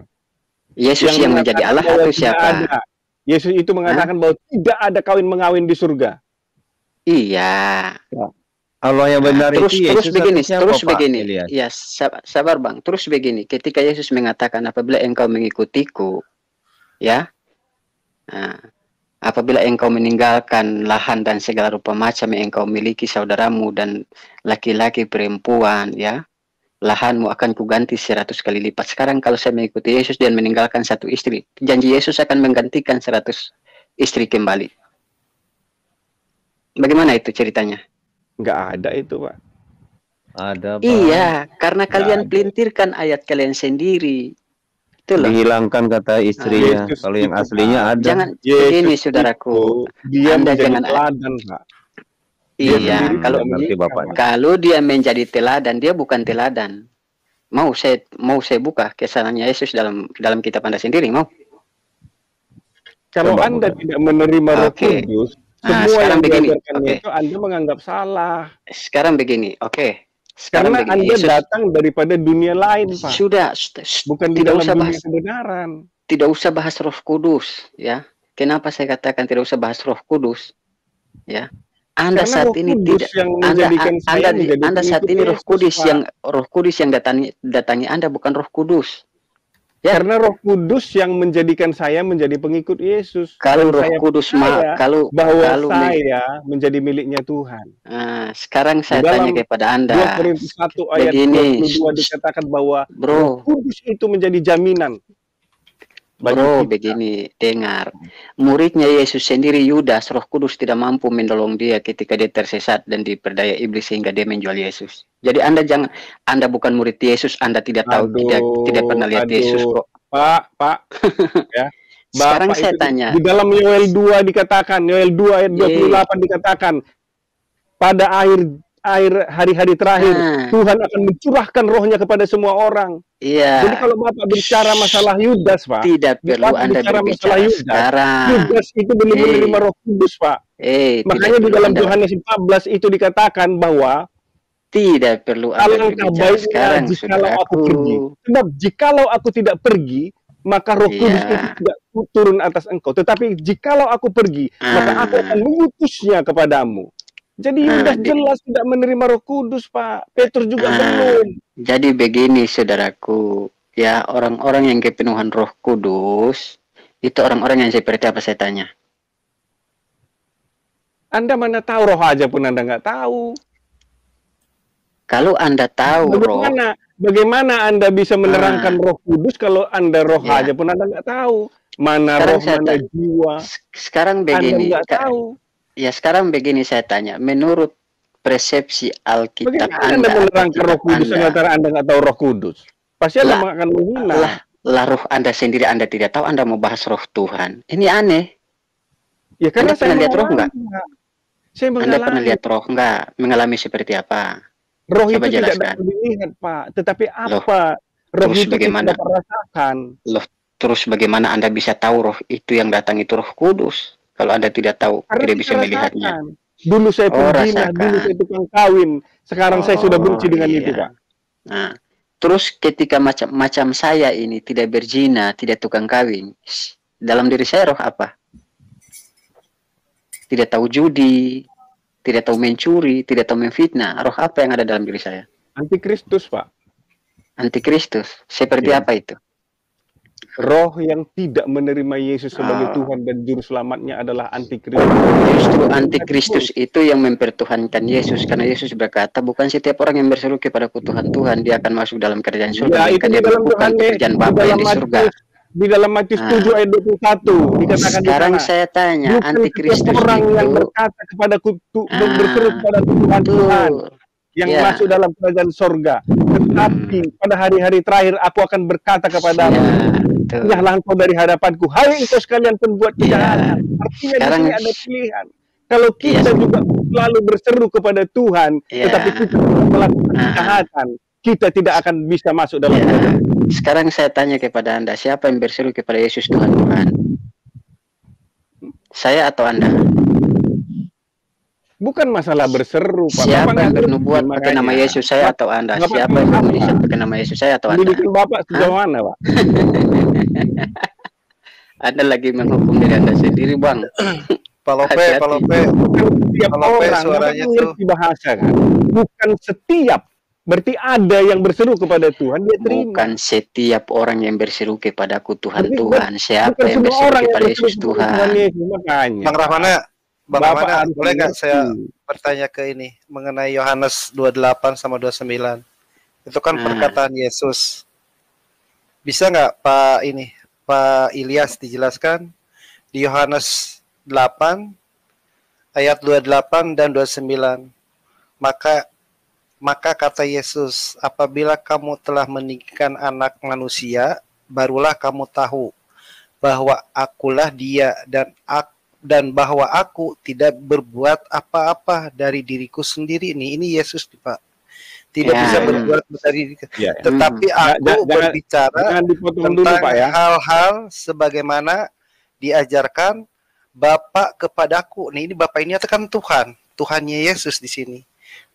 Yesus yang, menjadi mengatakan Allah tidak siapa? ada. Yesus itu mengatakan bahwa tidak ada kawin mengawin di surga. Iya. Allah yang benar terus itu terus Yesus begini, terus Pak begini. Ya, sab- sabar Bang. Terus begini, ketika Yesus mengatakan apabila engkau mengikutiku, ya. Nah, apabila engkau meninggalkan lahan dan segala rupa macam yang engkau miliki saudaramu dan laki-laki perempuan, ya. Lahanmu akan kuganti seratus kali lipat. Sekarang kalau saya mengikuti Yesus dan meninggalkan satu istri, janji Yesus akan menggantikan seratus istri kembali. Bagaimana itu ceritanya? Nggak ada itu, Pak. Ada Pak. Iya, karena kalian ada. pelintirkan ayat kalian sendiri. Itulah. Dihilangkan kata istrinya. Yesus Kalau yang aslinya ada. Jangan Yesus itu, saudaraku. dia Anda jangan- teladan, Pak. Dia Iya, kalau. Pak. kalau dia menjadi teladan, dia bukan teladan. Mau saya mau saya buka kesalahannya Yesus dalam dalam kitab Anda sendiri, mau? Kalau Coba, Anda Bapak. tidak menerima Roh Oke. Kudus, Nah, semua sekarang yang begini, oke. itu Anda menganggap salah. Sekarang begini, oke. Sekarang Karena Anda Yesus datang daripada dunia lain, Pak. sudah Bukan di tidak dalam usah bahas kebenaran. tidak usah bahas Roh Kudus, ya. Kenapa saya katakan tidak usah bahas Roh Kudus? Ya. Anda Karena saat ini tidak Anda, anda, anda saat ini Roh Kudus Pak. yang Roh Kudus yang datangi datangi Anda bukan Roh Kudus. Ya. Karena Roh Kudus yang menjadikan saya menjadi pengikut Yesus. Kalau Roh saya Kudus ma kalau bahwa kalau saya menjadi miliknya Tuhan. Ah, sekarang saya dalam tanya kepada 2 Anda, Korintus 1 ayat begini, 22 dikatakan bahwa Roh bro, Kudus itu menjadi jaminan bro, kita. begini, dengar. Muridnya Yesus sendiri Yudas, Roh Kudus tidak mampu menolong dia ketika dia tersesat dan diperdaya iblis sehingga dia menjual Yesus. Jadi Anda jangan, Anda bukan murid Yesus, Anda tidak tahu, Aduh, tidak tidak pernah lihat aduh. Yesus kok. Pak, Pak, ya. Sekarang Bapak saya itu di- tanya. Di dalam Yoel 2 dikatakan, Yoel 2 ayat Ye. 28 dikatakan, pada akhir air hari-hari terakhir Nah. Tuhan akan mencurahkan rohnya kepada semua orang. Iya. Jadi kalau Bapak bicara masalah Yudas, Pak, tidak perlu Bapak Anda bicara masalah Yudas. sekarang. Yudas itu belum Eh. menerima Roh Kudus, Pak. Eh, Makanya di dalam Yohanes 14 itu dikatakan bahwa tidak perlu Anda berbicara sekarang, jikalau aku pergi. Sebab jikalau aku tidak pergi, maka Roh Kudus Iya. itu tidak turun atas engkau. Tetapi jikalau aku pergi, maka aku Ah. akan mengutusnya kepadamu. Jadi Ah, di- jelas tidak menerima Roh Kudus, Pak. Petrus juga Ah. belum. Jadi begini saudaraku, ya orang-orang yang kepenuhan Roh Kudus itu orang-orang yang seperti apa saya tanya? Anda mana tahu roh aja pun Anda nggak tahu. Kalau Anda tahu roh, Bagaimana, bagaimana Anda bisa menerangkan Roh Kudus kalau Anda roh Ya. aja pun Anda nggak tahu? Mana Sekarang roh, mana jiwa. sekarang Anda begini, nggak Kak. tahu. Ya sekarang begini saya tanya, menurut persepsi Alkitab Bagaimana Anda Anda, atau menerangkan Roh Kudus Anda, sementara Anda nggak tahu Roh Kudus? Pasti Anda Lah, akan menghina. lah, lah roh Anda sendiri Anda tidak tahu Anda mau bahas roh Tuhan. Ini aneh. Ya karena Anda saya pernah lihat roh mengalami, Pak. Saya Anda pernah mengalami. lihat roh enggak? Mengalami seperti apa? Roh Coba itu tidak jelaskan. dapat dilihat, Pak. Tetapi Loh, apa? Roh terus itu bagaimana? kita rasakan. Terus bagaimana Anda bisa tahu roh itu yang datang itu roh kudus? Kalau Anda tidak tahu, Karena tidak bisa melihatnya. Dulu saya Oh, pembina, rasakan. dulu saya tukang kawin. Sekarang saya sudah Oh, benci dengan iya. itu, Pak. Nah, terus ketika macam macam saya ini tidak berzina, tidak tukang kawin, dalam diri saya roh apa? Tidak tahu judi, tidak tahu mencuri, tidak tahu memfitnah. Roh apa yang ada dalam diri saya? Antikristus, Pak. Antikristus. Seperti Iya. apa itu? Roh yang tidak menerima Yesus sebagai Ah. Tuhan dan Juru Selamatnya adalah antikristus. Justru antikristus itu yang mempertuhankan Yesus karena Yesus berkata bukan setiap orang yang berseru kepadaku Tuhan Tuhan dia akan masuk dalam kerajaan surga Ya, itu dia dalam melakukan pekerjaan di Bapa yang di surga. Matius, di dalam Matius Ah. 7 ayat 21 dikatakan Sekarang di sana. saya tanya antikristus orang yang itu berkata kepada kutu, Ah. berseru kepada Tuhan Tuhan. Yang Ya. masuk dalam kerajaan sorga. Tetapi pada hari-hari terakhir aku akan berkata kepadamu, Ya, betul. Nyahlah engkau dari hadapanku. Hai engkau sekalian pembuat Ya. kejahatan. Artinya Sekarang- di sini ada pilihan. Kalau kita Iya. juga selalu berseru kepada Tuhan, Ya. tetapi kita tidak melakukan Ah. kejahatan, kita tidak akan bisa masuk dalam kerajaan. Sekarang saya tanya kepada Anda, siapa yang berseru kepada Yesus Tuhan Tuhan? Saya atau Anda? Bukan masalah berseru, Pak. Bapak Siapa yang nggak bernubuat pakai nama. Yesus saya Bapak- atau Anda? Bapak Siapa yang bernubuat pakai nama Yesus saya atau Anda? Pendidikan Bapak sejauh mana, Pak? Anda lagi menghukum diri Anda sendiri, Bang. Palope. Palope. Bukan setiap Kalau P orang, suaranya Bapak ngerti bahasa kan? Bukan setiap. Berarti ada yang berseru kepada Tuhan, dia terima. Bukan setiap orang yang berseru kepadaku Tuhan Berarti Tuhan. Siapa yang berseru orang yang kepada Yesus Tuhan? Tuhan Yesus, makanya. Bang Rahmana, Bang Bapak harus boleh nggak saya bertanya ke ini mengenai Yohanes 28 sama 29? Itu kan Hmm. perkataan Yesus. Bisa nggak Pak ini, Pak Ilyas dijelaskan di Yohanes 8 ayat 28 dan 29. Maka maka kata Yesus, apabila kamu telah meninggikan anak manusia, barulah kamu tahu bahwa akulah dia dan ak- dan bahwa aku tidak berbuat apa-apa dari diriku sendiri nih. Ini Yesus Pak. Tidak Ya. bisa berbuat dari diri- Ya, tetapi Jangan- aku jangan- berbicara Jangan dipotong dulu, tentang Pak ya. hal-hal sebagaimana diajarkan Bapak kepadaku. Nih ini Bapak ini kan Tuhan, Tuhannya Yesus di sini.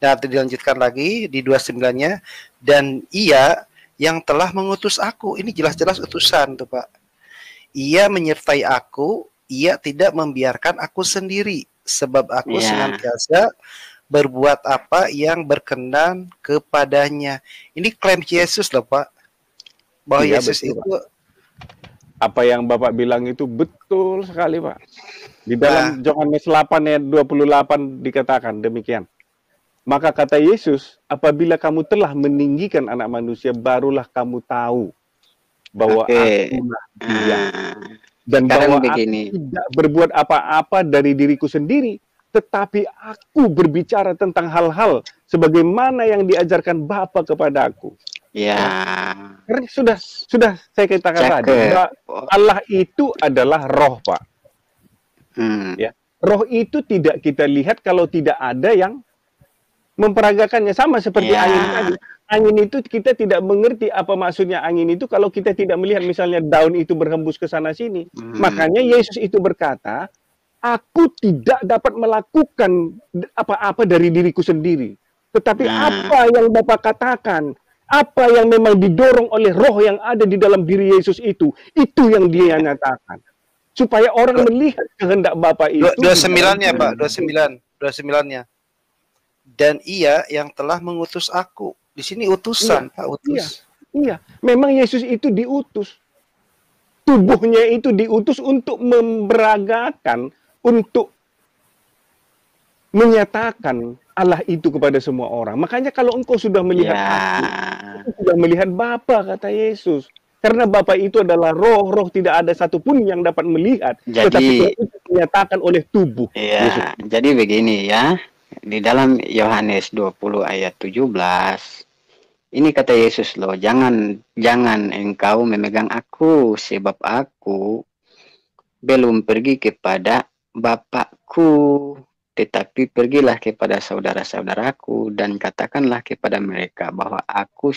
Dan nanti dilanjutkan lagi di 29-nya dan ia yang telah mengutus aku. Ini jelas-jelas utusan tuh, Pak. Ia menyertai aku, ia tidak membiarkan aku sendiri sebab aku Ya. senantiasa berbuat apa yang berkenan kepadanya. Ini klaim Yesus loh, Pak. Bahwa Iya, Yesus betul, itu Apa yang Bapak bilang itu betul sekali, Pak. Di dalam Nah. Yohanes 8 ayat 28 dikatakan demikian. Maka kata Yesus, apabila kamu telah meninggikan anak manusia, barulah kamu tahu bahwa Oke. akulah dia. Dan Sekarang bahwa begini. aku tidak berbuat apa-apa dari diriku sendiri, tetapi aku berbicara tentang hal-hal sebagaimana yang diajarkan Bapa kepada aku. ya. Karena sudah sudah saya katakan tadi, Allah itu adalah roh, Pak. Hmm. Ya. Roh itu tidak kita lihat kalau tidak ada yang memperagakannya sama seperti Ya. angin tadi. Angin itu kita tidak mengerti apa maksudnya angin itu kalau kita tidak melihat misalnya daun itu berhembus ke sana sini. Hmm. Makanya Yesus itu berkata, aku tidak dapat melakukan apa-apa dari diriku sendiri. Tetapi Nah. apa yang Bapak katakan, apa yang memang didorong oleh roh yang ada di dalam diri Yesus itu, itu yang dia nyatakan. Supaya orang melihat kehendak Bapak itu. Dua, dua di dalam sembilannya diri Pak, dua sembilan, dua sembilannya. Dan ia yang telah mengutus aku. Di sini utusan, Pak, utus. Iya, memang Yesus itu diutus. Tubuhnya itu diutus untuk memberagakan, untuk menyatakan Allah itu kepada semua orang. Makanya kalau engkau sudah melihat Ya. aku, sudah melihat Bapa kata Yesus. Karena Bapa itu adalah roh, roh tidak ada satupun yang dapat melihat. Jadi- tetapi itu dinyatakan oleh tubuh. Yesus. Ya, jadi begini ya. Di dalam Yohanes 20 ayat 17 ini kata Yesus loh, jangan jangan engkau memegang aku sebab aku belum pergi kepada Bapakku, tetapi pergilah kepada saudara-saudaraku dan katakanlah kepada mereka bahwa aku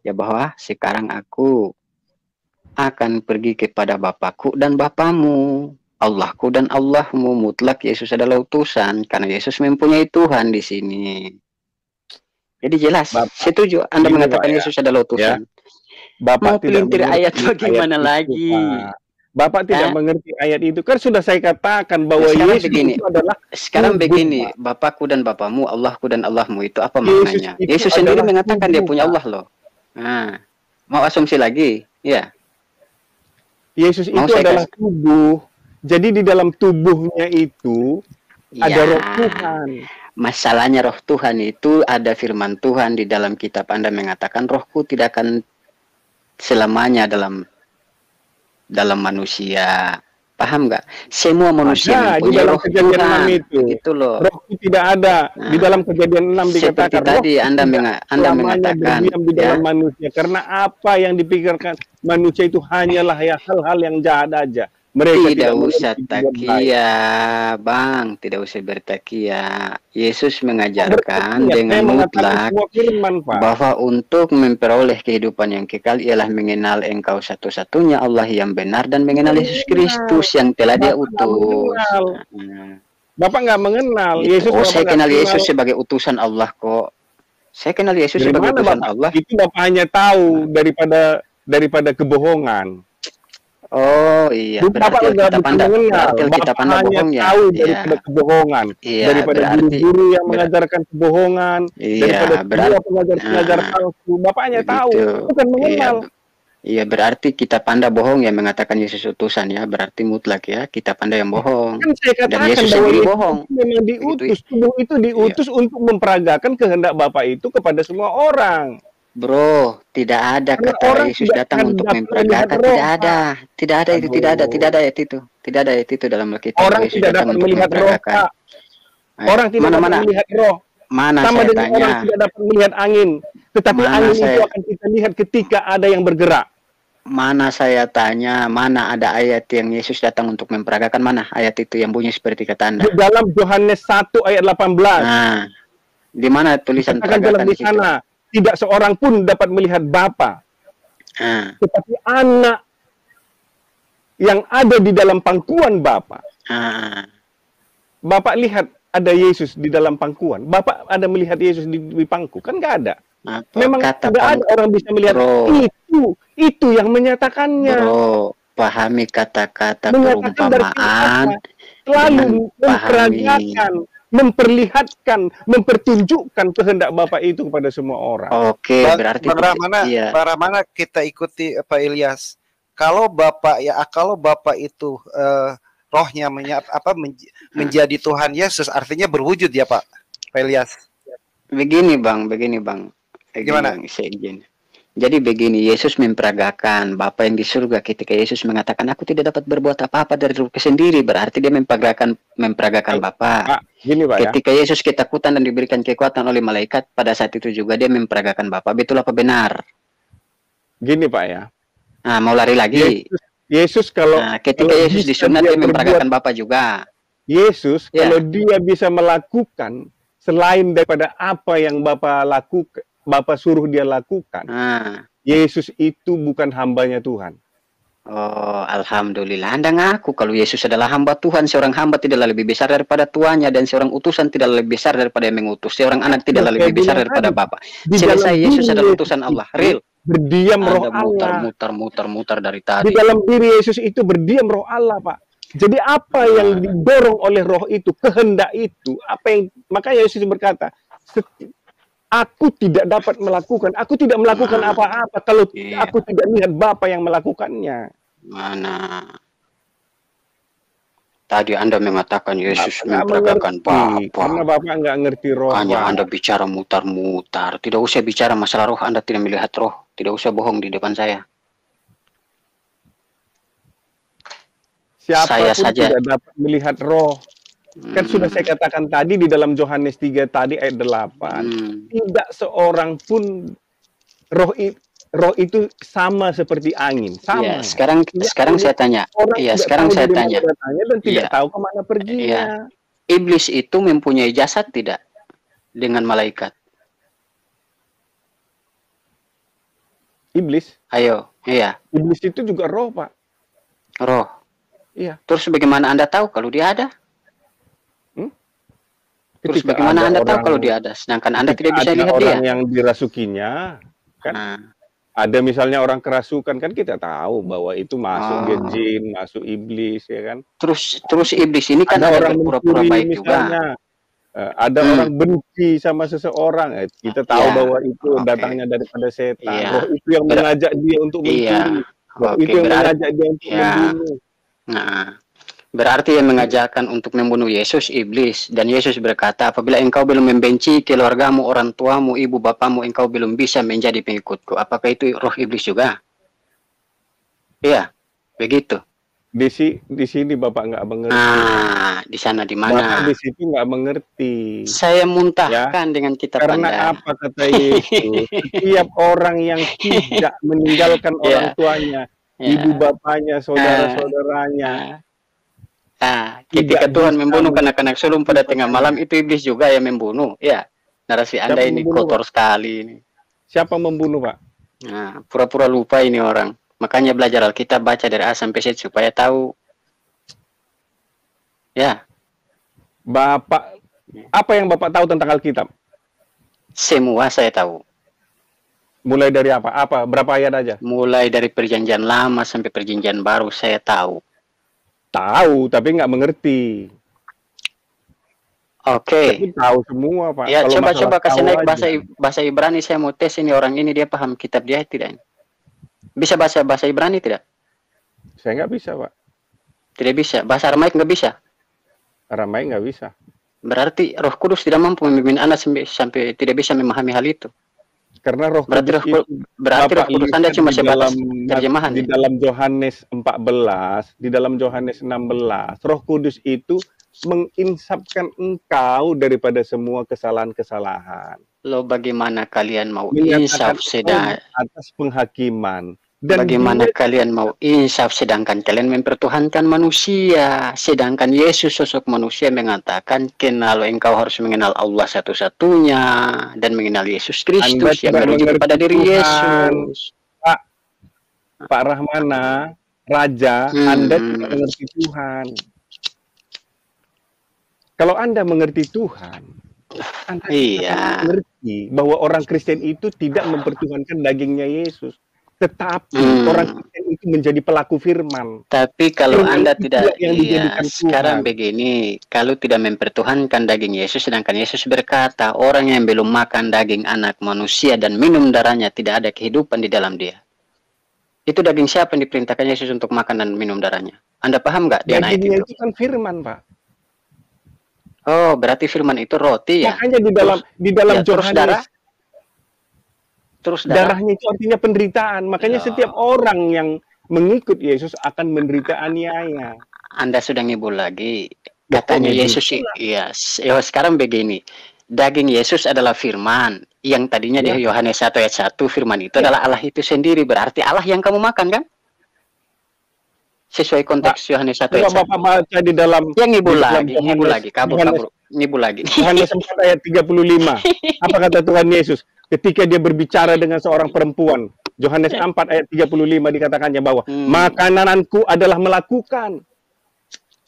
ya bahwa sekarang aku akan pergi kepada Bapakku dan Bapamu. Allahku dan Allahmu mutlak Yesus adalah utusan karena Yesus mempunyai Tuhan di sini. Jadi jelas, Bapak, setuju Anda gini, mengatakan Pak, ya. Yesus adalah utusan. Bapak Mau tidak pelintir mengerti ayat bagaimana itu, lagi? Pak. Bapak tidak Hah? mengerti ayat itu. Kan sudah saya katakan bahwa Sekarang Yesus begini. itu adalah Sekarang Tubuh, begini, Pak. Bapakku dan Bapamu, Allahku dan Allahmu itu apa Yesus maknanya? itu Yesus sendiri mengatakan dia tubuh, punya Pak. Allah loh. Nah, mau asumsi lagi? Ya. Yesus Mau itu adalah tubuh. Jadi di dalam tubuhnya itu ada Ya. roh Tuhan. Masalahnya roh Tuhan itu ada firman Tuhan di dalam kitab Anda mengatakan rohku tidak akan selamanya dalam dalam manusia. Paham nggak? Semua manusia Ada di dalam roh kejadian Tuhan. 6 itu. Itu loh. Rohku tidak ada. Di Nah, dalam kejadian 6 Seperti dikatakan tadi rohku Anda tidak menga- Anda mengatakan di ya. dalam manusia. Karena apa yang dipikirkan manusia itu hanyalah ya hal-hal yang jahat aja. Mereka Tidak tidak usah takia, Bang. Tidak usah bertakia. Yesus mengajarkan dengan mutlak firman, bahwa untuk memperoleh kehidupan yang kekal ialah mengenal Engkau satu-satunya Allah yang benar dan mengenal Yesus Kristus yang telah Dia utus. Nah, Bapak nggak mengenal. gitu. Yesus Oh, saya kenal kenal. Yesus sebagai utusan Allah kok. Saya kenal Yesus Dari sebagai mana utusan Bapak? Allah. Itu Bapak hanya tahu daripada daripada kebohongan. Oh iya, Bapak berarti nggak Alkitab bisa Anda, mengenal. berarti Anda hanya bohong ya. tahu Iya, daripada kebohongan. iya, daripada berarti guru-guru yang mengajarkan kebohongan. iya, daripada berarti pengajar-pengajar Nah, palsu. Bapak hanya tahu, begitu. bukan Iya, mengenal. Iya berarti kitab Anda bohong yang mengatakan Yesus utusan ya, berarti mutlak ya kitab Anda yang bohong. Kan saya Dan katakan Yesus bahwa sendiri bohong. memang diutus. Tubuh itu diutus untuk memperagakan kehendak Bapak itu kepada semua orang. Bro, tidak ada Karena kata orang Yesus datang untuk memperagakan, tidak ada, tidak ada itu, tidak ada, tidak ada ayat itu, tidak ada ayat itu dalam Alkitab. Orang Yesus tidak datang dapat untuk melihat roh, Orang tidak mana dapat mana melihat roh. mana Sama saya dengan tanya, orang tidak dapat melihat angin. Tetapi Mana angin itu saya- akan kita lihat ketika ada yang bergerak. mana saya tanya, mana ada ayat yang Yesus datang untuk memperagakan mana ayat itu yang bunyi seperti kata Anda. Di dalam Yohanes 1 ayat 18. Nah, di mana tulisan Katakan dalam peragakan di di situ? Tidak seorang pun dapat melihat Bapa. Ah, Tetapi anak yang ada di dalam pangkuan Bapa. ah, Bapak lihat ada Yesus di dalam pangkuan. Bapak ada melihat Yesus di, di pangku. Kan nggak ada. apa Memang kata tidak ada orang bisa melihat Bro. itu. Itu yang menyatakannya. Bro, pahami kata-kata perumpamaan. Selalu memperagakan, memperlihatkan, mempertunjukkan kehendak Bapak itu kepada semua orang. Oke, Bang, berarti Rahmana, iya. Bang Rahmana kita ikuti Pak Ilyas. Kalau Bapak ya kalau Bapak itu eh, rohnya menya- apa menj- menjadi Tuhan Yesus artinya berwujud ya Pak Pak Ilyas. Begini bang, begini bang. Begini, Gimana? Bang, saya izin. Jadi begini, Yesus memperagakan Bapa yang di surga ketika Yesus mengatakan, aku tidak dapat berbuat apa-apa dari diriku sendiri, berarti dia memperagakan memperagakan Bapa. Gini Pak ya. Ketika Yesus ketakutan dan diberikan kekuatan oleh malaikat, pada saat itu juga dia memperagakan Bapa. Betul apa benar? Gini Pak ya. Nah, mau lari lagi. Yesus, Yesus kalau Nah, ketika kalau Yesus disunat dia dia memperagakan Bapa juga. Yesus Ya. kalau dia bisa melakukan selain daripada apa yang Bapak lakukan, Bapak suruh dia lakukan, Ah. Yesus itu bukan hambanya Tuhan. Oh, alhamdulillah. Anda ngaku kalau Yesus adalah hamba Tuhan. Seorang hamba tidaklah lebih besar daripada tuannya dan seorang utusan tidaklah lebih besar daripada yang mengutus. Seorang anak tidaklah lebih besar daripada. Di Selesai Yesus adalah utusan Allah. Real. Berdiam roh Anda Allah. muter, muter, muter, muter, muter dari Di tadi. dalam diri Yesus itu berdiam roh Allah, Pak. Jadi apa yang Ah. didorong oleh roh itu, kehendak itu, apa yang makanya Yesus berkata, "Seti- aku tidak dapat melakukan, aku tidak melakukan Ah. apa-apa kalau Iya. aku tidak lihat Bapa yang melakukannya. Mana? Tadi Anda mengatakan Yesus Bapak memperagakan mengerti, karena Bapa. Bapak nggak ngerti roh. Hanya. Anda bicara mutar-mutar. Tidak usah bicara masalah roh. Anda tidak melihat roh. Tidak usah bohong di depan saya. Siapa pun saya saja. tidak dapat melihat roh. Kan sudah saya katakan tadi di dalam Yohanes 3 tadi ayat 8. Hmm. Tidak seorang pun roh i- roh itu sama seperti angin, sama. Iya, sekarang Iya, sekarang saya tanya. Orang Iya, sekarang saya tanya. datangnya dan tidak Iya. tahu ke mana perginya. Iya. Iblis itu mempunyai jasad tidak dengan malaikat? Iblis, Ayo, iya, iblis itu juga roh, Pak. roh. Iya. Terus bagaimana Anda tahu kalau dia ada? Terus Ketika bagaimana Anda tahu orang- kalau dia ada? Sedangkan Anda tidak bisa ada lihat orang dia. yang dirasukinya, kan Nah, ada misalnya orang kerasukan kan kita tahu bahwa itu masuk Oh. dia jin, masuk iblis ya kan. terus terus iblis ini kan ada ada, orang mencuri baik juga. misalnya. Eh, ada Hmm. orang benci sama seseorang, eh, kita tahu Iya. bahwa itu Oke. datangnya daripada setan. Iya. Roh itu yang Ber- mengajak dia untuk Iya. mencuri. Roh Oke, itu yang berarti mengajak dia untuk Iya. membunuh. Nah, berarti yang mengajarkan untuk membunuh Yesus iblis dan Yesus berkata, apabila engkau belum membenci keluargamu, orang tuamu, ibu bapamu, engkau belum bisa menjadi pengikutku. Apakah itu roh iblis juga? Iya, begitu. Di, si, di sini Bapak nggak mengerti. Nah, di sana di Bapak mana? di situ nggak mengerti. Saya muntahkan dengan kitab Karena Anda. apa kata Yesus? Setiap orang yang tidak meninggalkan Iya. orang tuanya, Ya. ibu bapaknya, saudara-saudaranya, Nah, ketika Tidak Tuhan membunuh kanak-kanak sulung pada tengah malam itu iblis juga yang membunuh. Ya, narasi Anda Siapa ini membunuh, kotor sekali ini. siapa membunuh Pak? Nah, pura-pura lupa ini orang. Makanya belajar Alkitab baca dari A sampai Z supaya tahu. Ya, Bapak, apa yang Bapak tahu tentang Alkitab? semua saya tahu. Mulai dari apa? Apa? Berapa ayat aja? Mulai dari perjanjian lama sampai perjanjian baru saya tahu. Tahu, tapi nggak mengerti. Oke. Tapi tahu semua, Pak. Ya, Kalau coba kasih naik aja. bahasa bahasa Ibrani saya mau tes ini orang ini dia paham kitab dia tidak? Bisa bahasa bahasa Ibrani tidak? Saya nggak bisa, Pak. Tidak bisa. Bahasa Aramaik nggak bisa. Aramai nggak bisa. Berarti Roh Kudus tidak mampu memimpin sampai, sampai tidak bisa memahami hal itu. Karena Roh Berarti Kudus Roh itu Berarti Roh Kudus Anda cuma di sebatas dalam- terjemahan. Di ya? dalam Yohanes 14, di dalam Yohanes 16, Roh Kudus itu menginsapkan engkau daripada semua kesalahan-kesalahan. Lo bagaimana kalian mau insaf sedang atas penghakiman. Dan bagaimana dia- kalian mau insaf sedangkan kalian mempertuhankan manusia sedangkan Yesus sosok manusia mengatakan kenal engkau harus mengenal Allah satu-satunya dan mengenal Yesus Kristus yang merujuk mengerti kepada diri Tuhan. Yesus. Pak Rahmana, Raja, Hmm. Anda tidak mengerti Tuhan. Kalau Anda mengerti Tuhan, Anda Iya. mengerti bahwa orang Kristen itu tidak mempertuhankan dagingnya Yesus. Tetapi Hmm. orang Kristen itu menjadi pelaku firman. Tapi kalau Firman Anda tidak, yang iya, sekarang Tuhan. begini, kalau tidak mempertuhankan daging Yesus, sedangkan Yesus berkata, orang yang belum makan daging anak manusia dan minum darahnya tidak ada kehidupan di dalam dia. Itu daging siapa yang diperintahkan Yesus untuk makan dan minum darahnya? Anda paham nggak dia naik Dagingnya itu? kan firman, Pak. Oh, berarti firman itu roti ya? Makanya di dalam di dalam ya, terus darah? Terus darah? darahnya itu artinya penderitaan. Makanya Ya. setiap orang yang mengikut Yesus akan menderita aniaya. Anda sudah ngibul lagi. Katanya ngibul Yesus, iya. ya, sekarang begini. Daging Yesus adalah firman. Yang tadinya Ya. di Yohanes 1 ayat 1, firman itu adalah Allah itu sendiri. Berarti Allah yang kamu makan kan? Sesuai konteks Yohanes 1 ayat Coba 1. Bapak baca di dalam Yang ngibul lagi, ngibul lagi. Kabur, Yohanes- kabur. nyibu lagi. Yohanes 4 ayat 35. Apa kata Tuhan Yesus ketika dia berbicara dengan seorang perempuan? Yohanes 4 ayat 35 dikatakannya bahwa Hmm. makananku adalah melakukan.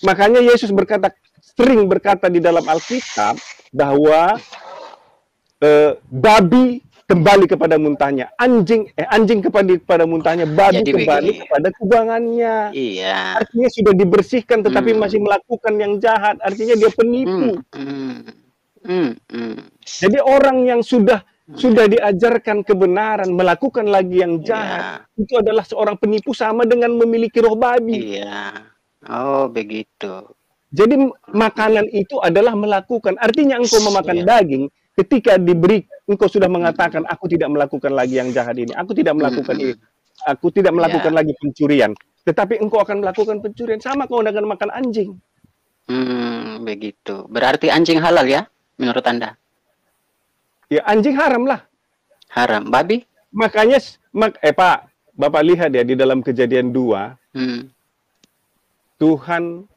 Makanya Yesus berkata sering berkata di dalam Alkitab bahwa eh, babi kembali kepada muntahnya, anjing eh anjing kepada kepada muntahnya, babi Jadi kembali begini. kepada kubangannya. Iya. Artinya sudah dibersihkan tetapi Hmm. masih melakukan yang jahat, artinya dia penipu. Hmm. Hmm. Hmm. Hmm. Jadi orang yang sudah sudah diajarkan kebenaran melakukan lagi yang jahat Iya. itu adalah seorang penipu sama dengan memiliki roh babi. Iya. Oh, begitu. Jadi makanan itu adalah melakukan. Artinya engkau memakan Iya. daging ketika diberi engkau sudah mengatakan aku tidak melakukan lagi yang jahat ini. Aku tidak melakukan Mm-mm. ini. Aku tidak melakukan Iya. lagi pencurian. Tetapi engkau akan melakukan pencurian sama kau dengan makan anjing. Hmm, begitu. Berarti anjing halal ya menurut Anda? Ya anjing haram lah. Haram. Babi? Makanya mak eh Pak, Bapak lihat ya di dalam kejadian 2 Hmm. Tuhan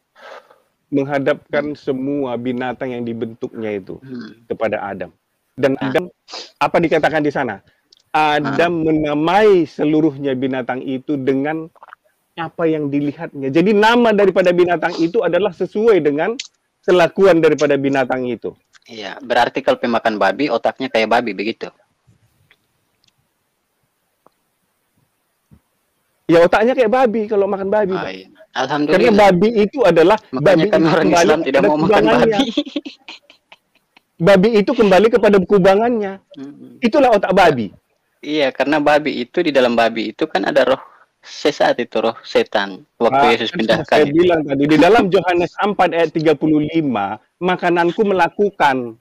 menghadapkan semua binatang yang dibentuknya itu Hmm. kepada Adam. Dan Ah. Adam apa dikatakan di sana? Adam menamai seluruhnya binatang itu dengan apa yang dilihatnya. Jadi nama daripada binatang itu adalah sesuai dengan kelakuan daripada binatang itu. Iya, berarti kalau pemakan babi otaknya kayak babi begitu. Ya otaknya kayak babi kalau makan babi. Ah, iya. Karena Alhamdulillah. babi itu adalah Makanya babi itu orang Islam tidak mau makan babi. Babi itu kembali kepada kubangannya. Hmm. Itulah otak babi. Iya, karena babi itu di dalam babi itu kan ada roh sesat itu roh setan. Waktu Nah, Yesus kan pindahkan saya itu. bilang tadi di dalam Yohanes 4 ayat 35, makananku melakukan.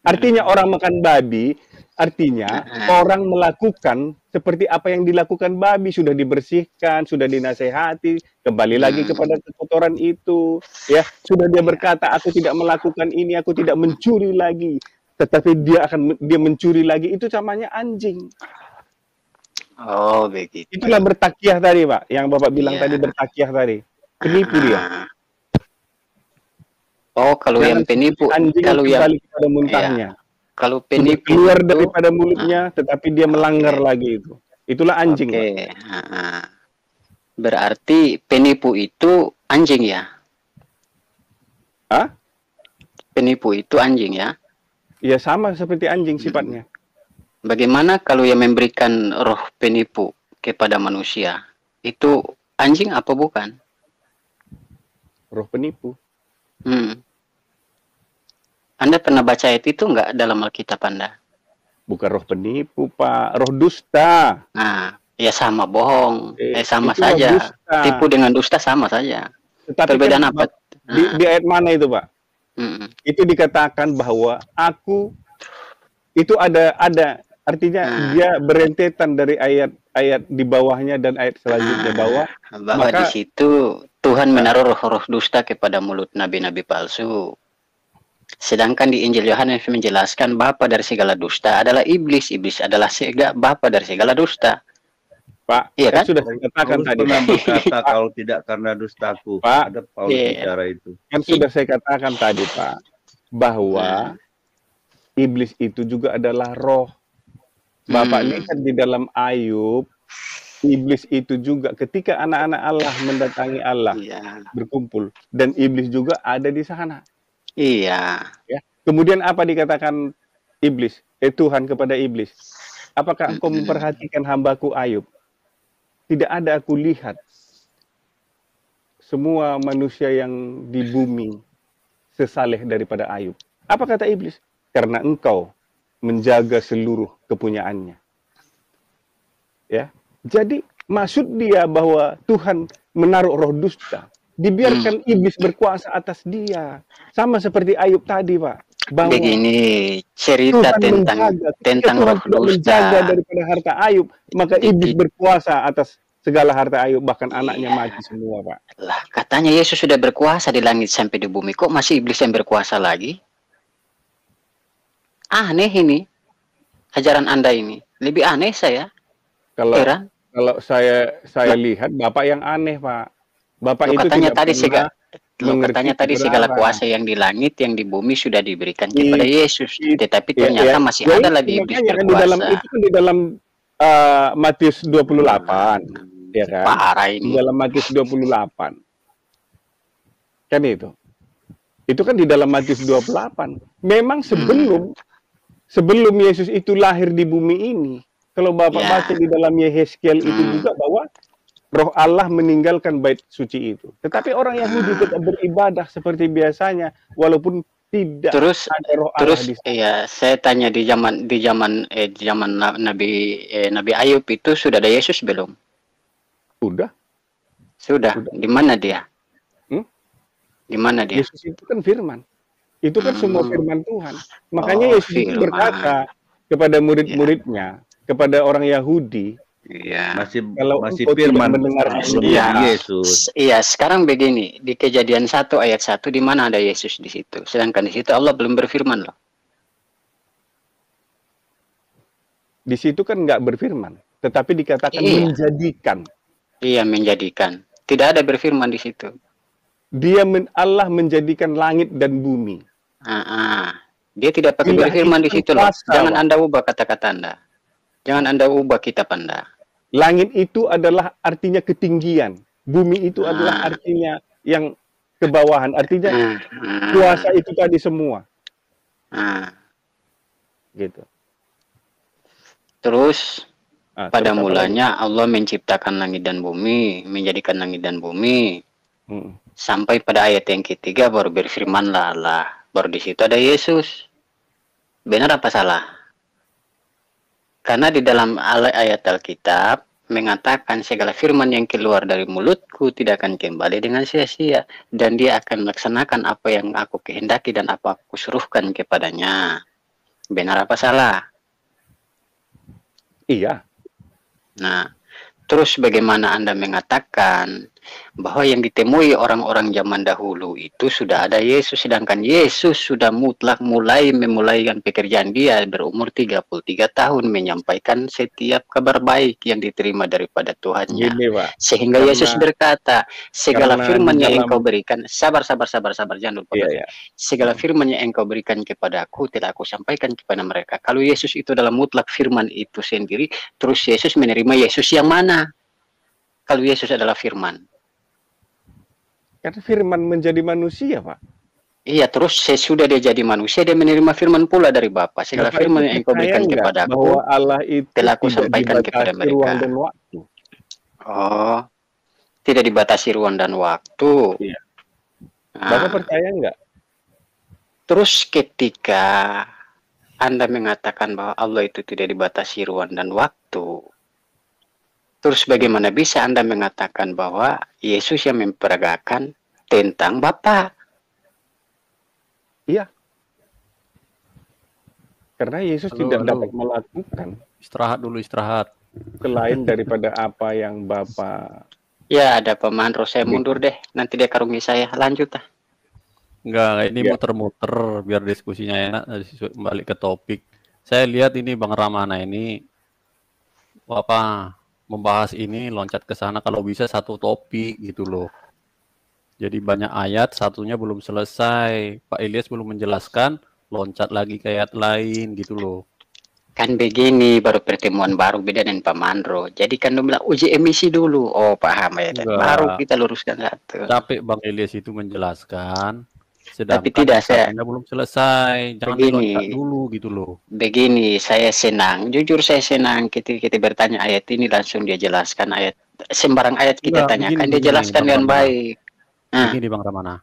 Artinya orang makan babi, artinya Hmm. orang melakukan seperti apa yang dilakukan babi sudah dibersihkan, sudah dinasehati, kembali lagi Hmm. kepada kekotoran itu, ya. Sudah dia berkata aku tidak melakukan ini, aku tidak mencuri lagi. Tetapi dia akan dia mencuri lagi itu namanya anjing. Oh, begitu. Itulah bertakiah tadi, Pak, yang Bapak bilang Iya. tadi bertakiah tadi. Penipu dia. Ah. Oh, kalau yang Jangan penipu, anjing kalau yang kepada muntahnya. kalau Sudah penipu keluar itu- daripada mulutnya, tetapi dia melanggar lagi itu. Itulah anjing. Oke. Pak. ah, ah. Berarti penipu itu anjing ya? Hah? Penipu itu anjing ya? Ya sama seperti anjing sifatnya. Bagaimana kalau yang memberikan roh penipu kepada manusia? Itu anjing apa bukan? Roh penipu. Hmm. Anda pernah baca ayat itu enggak dalam Alkitab Anda? Bukan roh penipu, Pak. Roh dusta. Nah, ya sama bohong. Eh, Eh, sama saja. dusta. Tipu dengan dusta sama saja. Tetapi Perbedaan kan apa? Di, di ayat mana itu, Pak? mm, Itu dikatakan bahwa aku itu ada ada artinya Ah. dia berentetan dari ayat-ayat di bawahnya dan ayat selanjutnya Ah. bahwa bahwa di maka- situ Tuhan menaruh roh-roh dusta kepada mulut nabi-nabi palsu. Sedangkan di Injil Yohanes menjelaskan bapa dari segala dusta adalah iblis, iblis adalah sega bapa dari segala dusta. Pak, Iya kan sudah saya katakan Paulus tadi. pernah berkata kalau tidak karena dustaku. Pak. Ada Paulus Iya. bicara itu. Kan sudah saya katakan tadi, Pak, bahwa iblis itu juga adalah roh. Bapak Hmm. lihat di dalam Ayub, iblis itu juga ketika anak-anak Allah mendatangi Allah Iya. berkumpul dan iblis juga ada di sana. Iya. Ya. Kemudian apa dikatakan iblis? Eh Tuhan kepada iblis. Apakah engkau Mm-mm. memperhatikan hambaku Ayub? Tidak ada aku lihat semua manusia yang di bumi sesaleh daripada Ayub. Apa kata iblis? Karena engkau menjaga seluruh kepunyaannya. Ya. Jadi maksud dia bahwa Tuhan menaruh roh dusta, dibiarkan iblis berkuasa atas dia. Sama seperti Ayub tadi, Pak. Bahwa Begini cerita Tuhan tentang menjaga. Tentang Tuhan roh dusta. menjaga daripada harta Ayub, maka iblis berkuasa atas segala harta Ayub, bahkan anaknya Iya. mati semua, Pak. Lah, katanya Yesus sudah berkuasa di langit sampai di bumi. Kok masih iblis yang berkuasa lagi? Aneh ini. Ajaran Anda ini. Lebih aneh saya. Kalau Heran. kalau saya saya lihat Bapak yang aneh, Pak. Bapak Loh, itu katanya tidak tadi segala- Lo mengerti katanya tadi segala kuasa yang di langit yang di bumi sudah diberikan I- kepada Yesus. i- Tetapi Ya, ternyata ya. masih Ya, ada lagi iblis kan di dalam itu kan di dalam uh, Matius 28 ya kan Parah di ini. dalam Matius 28 kan itu itu kan di dalam Matius 28 memang sebelum sebelum Yesus itu lahir di bumi ini kalau Bapak Ya. baca di dalam Yehezkiel itu Hmm. juga bahwa Roh Allah meninggalkan bait suci itu. Tetapi orang Yahudi Hmm. tetap beribadah seperti biasanya walaupun tidak Terus ada Roh Allah terus di sana. iya saya tanya di zaman di zaman eh di zaman Na- Nabi eh, Nabi Ayub itu sudah ada Yesus belum? Sudah. Sudah. Sudah. Di mana dia? Hmm? Di mana dia? Yesus itu kan firman. Itu kan semua Hmm. firman Tuhan. Makanya Oh, Yesus firman. berkata kepada murid-muridnya, kepada orang Yahudi, Iya. Masih Kalau masih engkau tidak firman mendengar Iya. Yesus. Iya, sekarang begini, di kejadian 1 ayat 1 di mana ada Yesus di situ. Sedangkan di situ Allah belum berfirman loh. di situ kan nggak berfirman, tetapi dikatakan Iya. menjadikan. Iya, menjadikan. Tidak ada berfirman di situ. Dia men- Allah menjadikan langit dan bumi. Ah, ah. Dia tidak pakai Bila berfirman di itu situ loh. Jangan. Anda ubah kata-kata Anda. Jangan Anda ubah kitab Anda. Langit itu adalah artinya ketinggian. Bumi itu Ah. adalah artinya yang kebawahan. Artinya Ah, ah, kuasa itu tadi semua. ah. Gitu. Terus Ah, pada terus apa mulanya Allah menciptakan langit dan bumi, menjadikan langit dan bumi. lagi? Mm. Sampai pada ayat yang ketiga baru berfirmanlah Allah. Baru di situ ada Yesus. Benar apa salah? Karena di dalam al- ayat Alkitab mengatakan segala firman yang keluar dari mulutku tidak akan kembali dengan sia-sia dan dia akan melaksanakan apa yang aku kehendaki dan apa aku suruhkan kepadanya. Benar apa salah? Iya. Nah, terus bagaimana Anda mengatakan bahwa yang ditemui orang-orang zaman dahulu itu sudah ada Yesus, sedangkan Yesus sudah mutlak mulai memulaikan pekerjaan dia berumur 33 tahun menyampaikan setiap kabar baik yang diterima daripada Tuhannya. Gini, Pak. Sehingga Karena- Yesus berkata, segala firman yang dalam- engkau berikan, sabar, sabar, sabar, sabar, jangan lupa. Iya, iya. Segala firman yang engkau berikan kepada aku telah aku sampaikan kepada mereka. Kalau Yesus itu dalam mutlak firman itu sendiri, terus Yesus menerima Yesus yang mana? Kalau Yesus adalah firman. Kan firman menjadi manusia, Pak. Iya, terus sesudah dia jadi manusia, dia menerima firman pula dari Bapa. Segala Bapak firman yang engkau berikan kepada aku. bahwa Allah itu telah aku tidak sampaikan kepada mereka. ruang dan waktu. Oh, tidak dibatasi ruang dan waktu. Iya. Nah, Bapak percaya nggak? Terus ketika Anda mengatakan bahwa Allah itu tidak dibatasi ruang dan waktu, terus bagaimana bisa Anda mengatakan bahwa Yesus yang memperagakan tentang Bapa? Karena Yesus Halo, tidak halo. dapat melakukan Istirahat dulu istirahat. selain daripada apa yang Bapak Ya, ada pemanro. Saya mundur deh. Nanti dia karungi saya. Lanjut ah. Enggak, ini Ya. muter-muter biar diskusinya enak. Balik ke topik. Saya lihat ini Bang Ramana ini apa membahas ini loncat ke sana kalau bisa satu topik gitu loh. Jadi banyak ayat, satunya belum selesai. Pak Ilyas belum menjelaskan, loncat lagi ke ayat lain gitu loh. Kan begini, baru pertemuan baru beda dengan Pak Mandro. Jadi kan bilang uji emisi dulu. Oh, paham ya. Baru kita luruskan satu. Capek Bang Ilyas itu menjelaskan. Sedangkan Tapi tidak, saya- belum selesai. Jangan Begini. dulu gitu loh. Begini, saya senang. Jujur saya senang ketika kita bertanya ayat ini langsung dia jelaskan ayat sembarang ayat kita Enggak, tanyakan begini, dia begini, jelaskan dengan Ramana. baik. Nah, Begini Bang Ramana,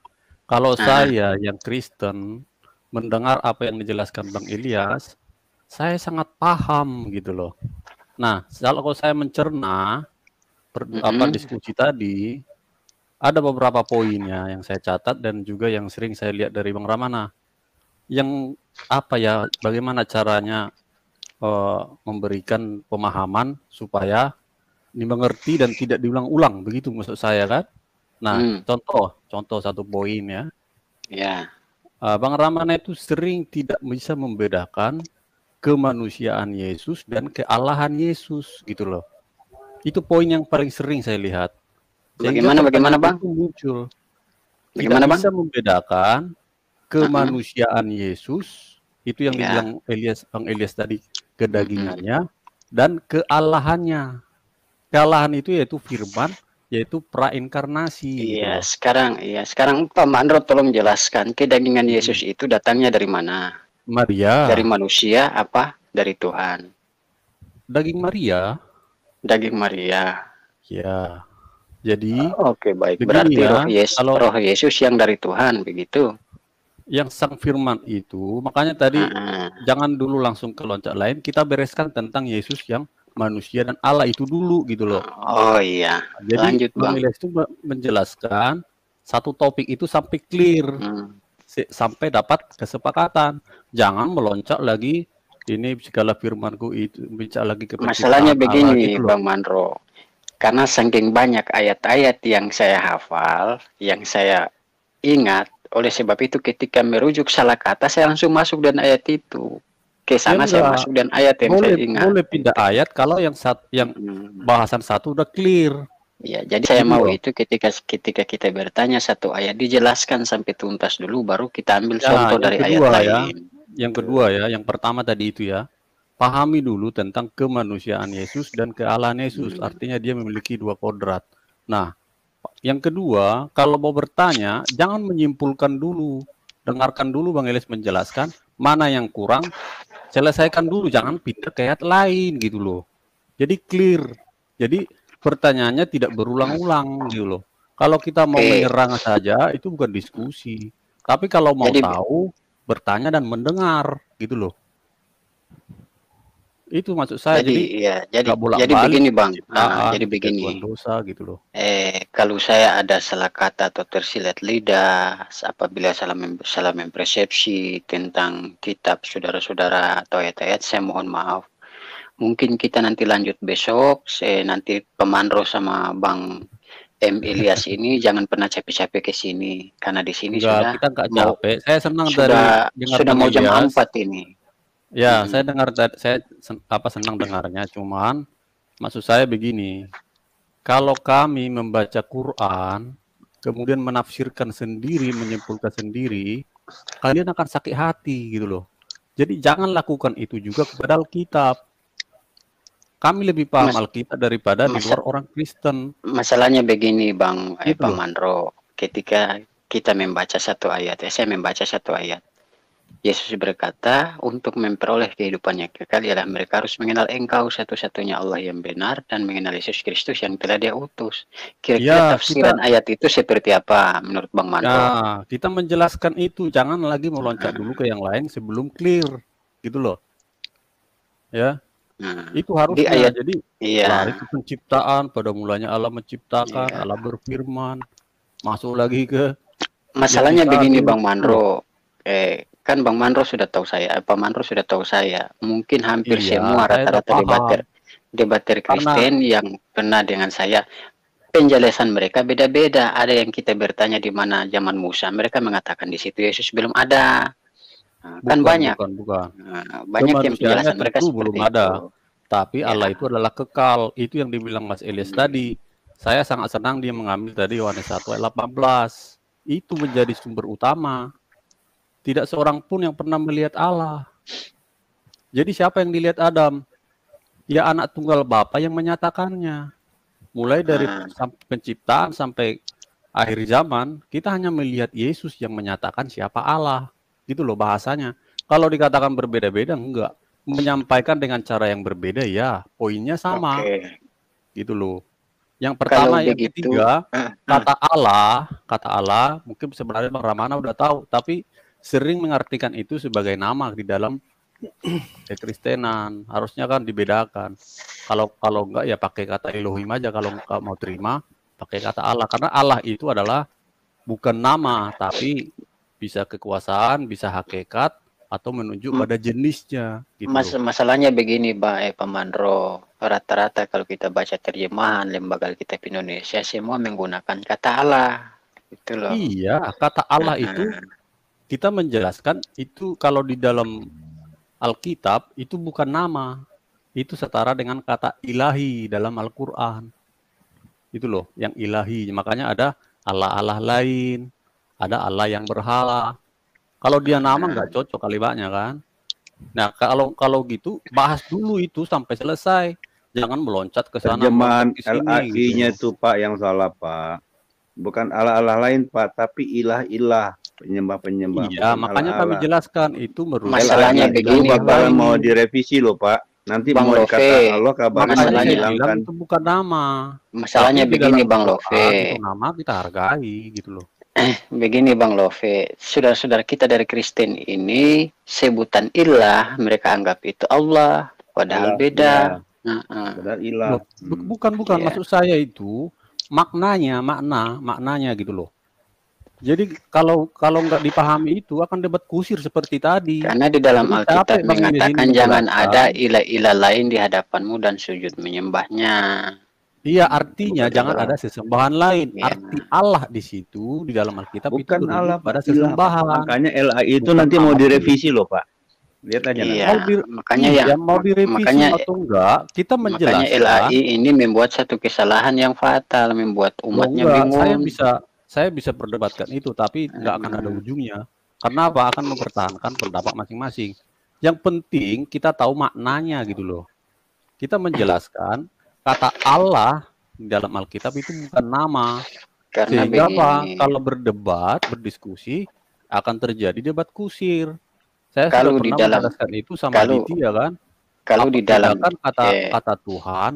kalau Ah. saya yang Kristen mendengar apa yang dijelaskan Bang Ilyas, saya sangat paham gitu loh. Nah, kalau saya mencerna per- apa Mm-mm. diskusi tadi, ada beberapa poinnya yang saya catat dan juga yang sering saya lihat dari Bang Ramana. Yang apa ya, bagaimana caranya eh, memberikan pemahaman supaya dimengerti dan tidak diulang-ulang, begitu maksud saya kan? Nah, Hmm. contoh, contoh satu poin ya. ya. Uh, Bang Ramana itu sering tidak bisa membedakan kemanusiaan Yesus dan kealahan Yesus gitu loh. Itu poin yang paling sering saya lihat. Bagaimana, bagaimana, Bang? itu muncul. tidak Bagaimana, Bang? bisa membedakan kemanusiaan Yesus itu yang Ya. dibilang Elias Bang Elias tadi kedagingannya dan kealahannya. Kealahan itu yaitu firman, yaitu prainkarnasi. gitu Iya, sekarang iya, sekarang Pak Mandro tolong jelaskan kedagingan Yesus itu datangnya dari mana? Maria, Dari manusia apa? Dari Tuhan. daging Maria, Daging Maria. ya. Jadi Oke, baik. Begini Berarti ya, roh, Yes- kalau- roh Yesus yang dari Tuhan, begitu. yang sang firman itu, makanya tadi Ah, jangan dulu langsung ke loncat lain, kita bereskan tentang Yesus yang manusia dan Allah itu dulu gitu loh. Oh iya. Jadi Lanjut, Bang itu me- menjelaskan satu topik itu sampai clear, Hmm. sampai dapat kesepakatan. Jangan meloncat lagi ini segala firmanku itu bicara lagi ke Masalahnya Allah begini, gitu. Bang Mandro. Karena saking banyak ayat-ayat yang saya hafal, yang saya ingat, oleh sebab itu ketika merujuk salah kata, saya langsung masuk dan ayat itu. Ke sana Ya saya masuk dan ayat yang boleh saya ingat. boleh pindah ayat kalau yang sat, yang Hmm. bahasan satu udah clear. Ya, jadi saya Gitu mau itu ketika ketika kita bertanya satu ayat dijelaskan sampai tuntas dulu, baru kita ambil Ya, contoh dari ayat ya. lain. Yang kedua ya, yang pertama tadi itu ya, pahami dulu tentang kemanusiaan Yesus dan kealahan Yesus. Artinya dia memiliki dua kodrat. Nah, yang kedua, kalau mau bertanya, jangan menyimpulkan dulu. Dengarkan dulu Bang Elias menjelaskan mana yang kurang, selesaikan dulu, jangan pindah ke ayat lain gitu loh. Jadi clear. Jadi pertanyaannya tidak berulang-ulang gitu loh. Kalau kita mau Oke. menyerang saja itu bukan diskusi. Tapi kalau mau Jadi- tahu, bertanya dan mendengar gitu loh. Itu maksud saya. Jadi, Jadi, ya, jadi jadi begini bang, penciptaan, Ah, jadi begini. kejatuhan dosa gitu loh. Eh, kalau saya ada salah kata atau tersilat lidah, apabila salah mem- salah mempersepsi tentang kitab saudara-saudara atau ayat-ayat, saya mohon maaf. Mungkin kita nanti lanjut besok. Saya nanti pemandro sama Bang M Ilyas ini jangan pernah capek-capek ke sini karena di sini sudah kita nggak capek. Saya senang dari sudah dengar sudah mau jam. 4 ini. Ya, Hmm. saya dengar saya sen- apa senang dengarnya, cuman maksud saya begini. Kalau kami membaca Quran, kemudian menafsirkan sendiri, menyimpulkan sendiri, kalian akan sakit hati gitu loh. Jadi jangan lakukan itu juga kepada Alkitab. Kami lebih paham Mas- Alkitab daripada di luar orang Kristen. Masalahnya begini Bang eh, Gitu Bang loh. Mandro, ketika kita membaca satu ayat, ya, saya membaca satu ayat. Yesus berkata, untuk memperoleh kehidupan yang kekal ialah mereka harus mengenal engkau satu-satunya Allah yang benar dan mengenal Yesus Kristus yang telah dia utus. Kira-kira Ya, tafsiran ayat itu seperti apa menurut Bang Mandro? Nah, kita menjelaskan itu, jangan lagi meloncat dulu ke yang lain sebelum clear, gitu loh. Ya, Hmm. itu harusnya. ayat- Jadi Iya, lari ke penciptaan, pada mulanya Allah menciptakan, Iya. Allah berfirman, masuk lagi ke masalahnya kita begini Bang Mandro. Eh, kan Bang Mandro sudah tahu saya, eh, Pak Mandro sudah tahu saya. Mungkin hampir Iya, semua rata-rata debater debater Karena- Kristen yang pernah dengan saya penjelasan mereka beda-beda. Ada yang kita bertanya di mana zaman Musa, mereka mengatakan di situ Yesus belum ada. Nah, kan bukan, banyak, bukan, bukan. Nah, banyak yang penjelasan mereka seperti belum itu. ada. Tapi Ya. Allah itu adalah kekal. Itu yang dibilang Mas Elias Hmm. tadi. Saya sangat senang dia mengambil tadi Yohanes 1 ayat 18. Itu menjadi sumber utama. Tidak seorang pun yang pernah melihat Allah. Jadi siapa yang dilihat Adam? Ya anak tunggal Bapa yang menyatakannya. Mulai dari Ah. penciptaan sampai akhir zaman, kita hanya melihat Yesus yang menyatakan siapa Allah. Gitu loh bahasanya. Kalau dikatakan berbeda-beda, enggak. Menyampaikan dengan cara yang berbeda, ya. Poinnya sama. Oke. Gitu loh. Yang pertama, yang begitu, ketiga, Ah, ah. kata Allah, kata Allah, mungkin sebenarnya Bang Ramana udah tahu, tapi sering mengartikan itu sebagai nama di dalam kekristenan. Harusnya kan dibedakan. Kalau kalau enggak ya pakai kata Elohim aja kalau enggak mau terima pakai kata Allah karena Allah itu adalah bukan nama tapi bisa kekuasaan, bisa hakikat atau menunjuk pada jenisnya gitu. Mas, masalahnya begini, Pak eh, Pak Mandro. Rata-rata kalau kita baca terjemahan lembaga Alkitab Indonesia, semua menggunakan kata Allah. Itu loh. Iya, kata Allah Ah, itu kita menjelaskan itu kalau di dalam Alkitab itu bukan nama. Itu setara dengan kata ilahi dalam Al-Qur'an. Itu loh, yang ilahi. Makanya ada Allah-Allah lain, ada Allah yang berhala. Kalau dia nama nggak cocok kalimatnya kan. Nah kalau kalau gitu bahas dulu itu sampai selesai. Jangan meloncat ke sana. Terjemahan LAI-nya gitu. tuh Pak yang salah Pak. Bukan Allah-Allah lain Pak, tapi ilah-ilah penyembah-penyembah. Iya, makanya kami jelaskan itu merujuk. Masalahnya begini, Bang. mau direvisi loh Pak. Nanti Bang mau Love. dikata Allah kabarnya Masalahnya bilang itu bukan nama. Masalahnya Tapi begini Bang Love. Itu nama kita hargai gitu loh. Begini Bang Love, saudara-saudara kita dari Kristen ini sebutan ilah mereka anggap itu Allah, padahal Ilah, beda. iya. Padahal ilah. Loh, bu- bukan bukan Iya. maksud saya itu maknanya makna maknanya gitu loh. Jadi kalau kalau nggak dipahami itu akan debat kusir seperti tadi. Karena di dalam Alkitab mengatakan jangan menjelaskan. ada ilah-ilah lain di hadapanmu dan sujud menyembahnya. Iya artinya Bukan jangan ada sesembahan lain. Iya. Arti Allah di situ di dalam Alkitab itu Bukan berujuk Allah pada Pak, ilah. Sesembahan. Makanya LAI itu Bukan nanti mau direvisi loh Pak. Lihat aja nanti. Iya, Mau di- makanya iya, ya mau direvisi makanya atau enggak, kita makanya menjelaskan. LAI ini membuat satu kesalahan yang fatal, membuat umatnya enggak, bingung. saya bisa saya bisa perdebatkan itu, tapi nggak akan ada Hmm. ujungnya. Karena apa? Akan mempertahankan pendapat masing-masing. Yang penting kita tahu maknanya gitu loh. Kita menjelaskan kata Allah di dalam Alkitab itu bukan nama. Karena Sehingga apa? begini, Kalau berdebat, berdiskusi akan terjadi debat kusir. Saya Kalau sudah di dalam- menjelaskan itu sama kalau- Aditya kan. kalau Apa di dalam bedakan kata eh, kata Tuhan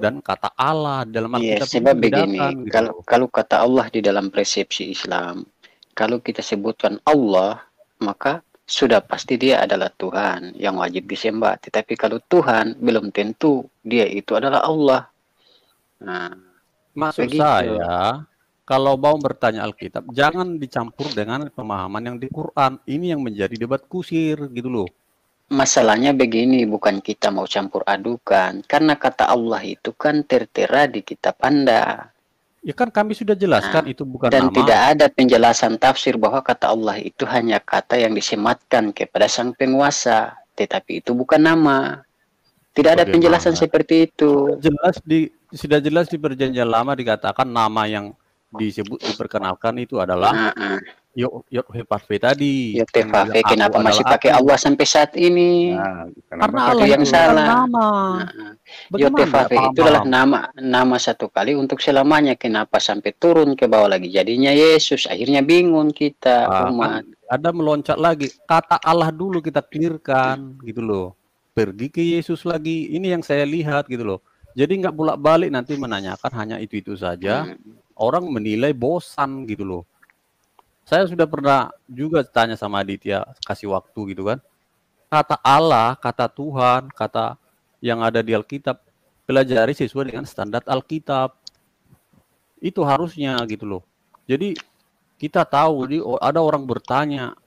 dan kata Allah dalam Iya, Alkitab itu sebab begini, gitu kalau kalau kata Allah di dalam persepsi Islam, kalau kita sebutkan Allah, maka sudah pasti dia adalah Tuhan yang wajib disembah. Tetapi kalau Tuhan belum tentu dia itu adalah Allah. Nah, Maksud Begitu. saya, kalau mau bertanya Alkitab, jangan dicampur dengan pemahaman yang di Quran. Ini yang menjadi debat kusir gitu loh. Masalahnya begini, bukan kita mau campur adukan, karena kata Allah itu kan tertera di kitab Anda. Ya kan kami sudah jelaskan itu bukan Dan nama. tidak ada penjelasan tafsir bahwa kata Allah itu hanya kata yang disematkan kepada sang penguasa, tetapi itu bukan nama. Tidak ada Bagaimana? penjelasan seperti itu. Jelas di sudah jelas di perjanjian lama dikatakan nama yang disebut diperkenalkan itu adalah Heeh. Yod Yod He Vav He tadi. Tefafe, bilang, kenapa "Aku masih pakai aku." Allah sampai saat ini? Nah, kenapa Karena Itu Allah yang salah. nama. Tefafe paham itu adalah nama nama satu kali untuk selamanya. Kenapa sampai turun ke bawah lagi? Jadinya Yesus. Akhirnya bingung kita Ah, umat. kan ada meloncat lagi. Kata Allah dulu kita clearkan gitu loh. Pergi ke Yesus lagi. Ini yang saya lihat gitu loh. Jadi nggak bolak-balik nanti menanyakan hanya itu-itu saja. Hmm. Orang menilai bosan gitu loh. Saya sudah pernah juga tanya sama Aditya kasih waktu gitu kan. Kata Allah, kata Tuhan, kata yang ada di Alkitab pelajari sesuai dengan standar Alkitab. Itu harusnya gitu loh. Jadi kita tahu jadi ada orang bertanya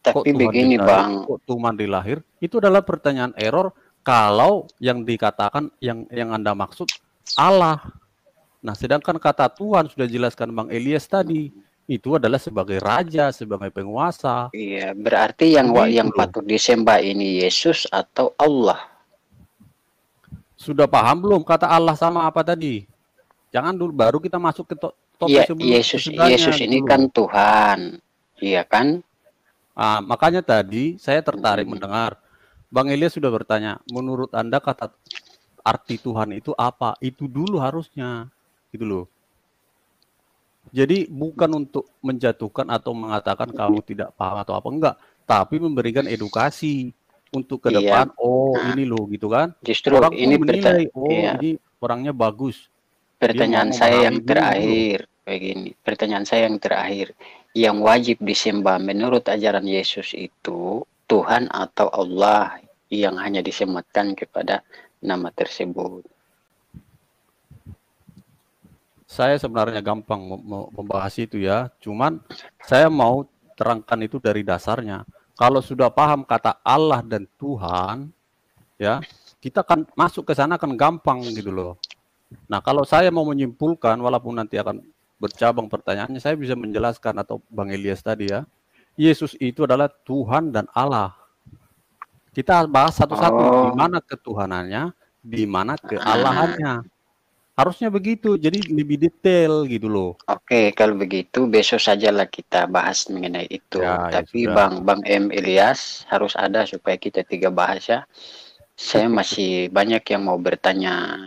kok Tapi Tuhan begini dilahir- Bang, kok Tuhan dilahir itu adalah pertanyaan error kalau yang dikatakan yang yang anda maksud Allah nah sedangkan kata Tuhan sudah jelaskan Bang Elias tadi itu adalah sebagai raja sebagai penguasa Iya, berarti yang Begitu yang loh. patut disembah ini Yesus atau Allah. sudah paham belum kata Allah sama apa tadi jangan dulu baru kita masuk ke to topik Iya, sebelum Yesus Yesus ini gitu kan. Tuhan. Iya kan? Ah, makanya tadi saya tertarik Hmm. mendengar Bang Elias sudah bertanya, menurut Anda kata arti Tuhan itu apa? Itu dulu harusnya, gitu loh. Jadi bukan untuk menjatuhkan atau mengatakan kamu tidak paham atau apa enggak, tapi memberikan edukasi untuk ke Iya. depan. Oh, Nah. ini loh, gitu kan? Justru Orang ini pun perta- menilai, oh iya. ini orangnya bagus. pertanyaan saya yang dulu. terakhir begini. Pertanyaan saya yang terakhir, yang wajib disembah menurut ajaran Yesus itu Tuhan atau Allah yang hanya disematkan kepada nama tersebut. Saya sebenarnya gampang mem- mem- membahas itu ya. Cuman saya mau terangkan itu dari dasarnya. Kalau sudah paham kata Allah dan Tuhan, ya kita kan masuk ke sana kan gampang gitu loh. Nah kalau saya mau menyimpulkan, walaupun nanti akan bercabang pertanyaannya, saya bisa menjelaskan atau Bang Elias tadi ya. Yesus itu adalah Tuhan dan Allah. Kita bahas satu-satu Oh. di mana ketuhanannya, di mana kealahannya. Harusnya begitu, jadi lebih detail gitu loh. Oke, kalau begitu besok sajalah kita bahas mengenai itu. Ya, ya Tapi sudah. Bang Bang M Ilyas harus ada supaya kita tiga bahas ya. Saya masih banyak yang mau bertanya.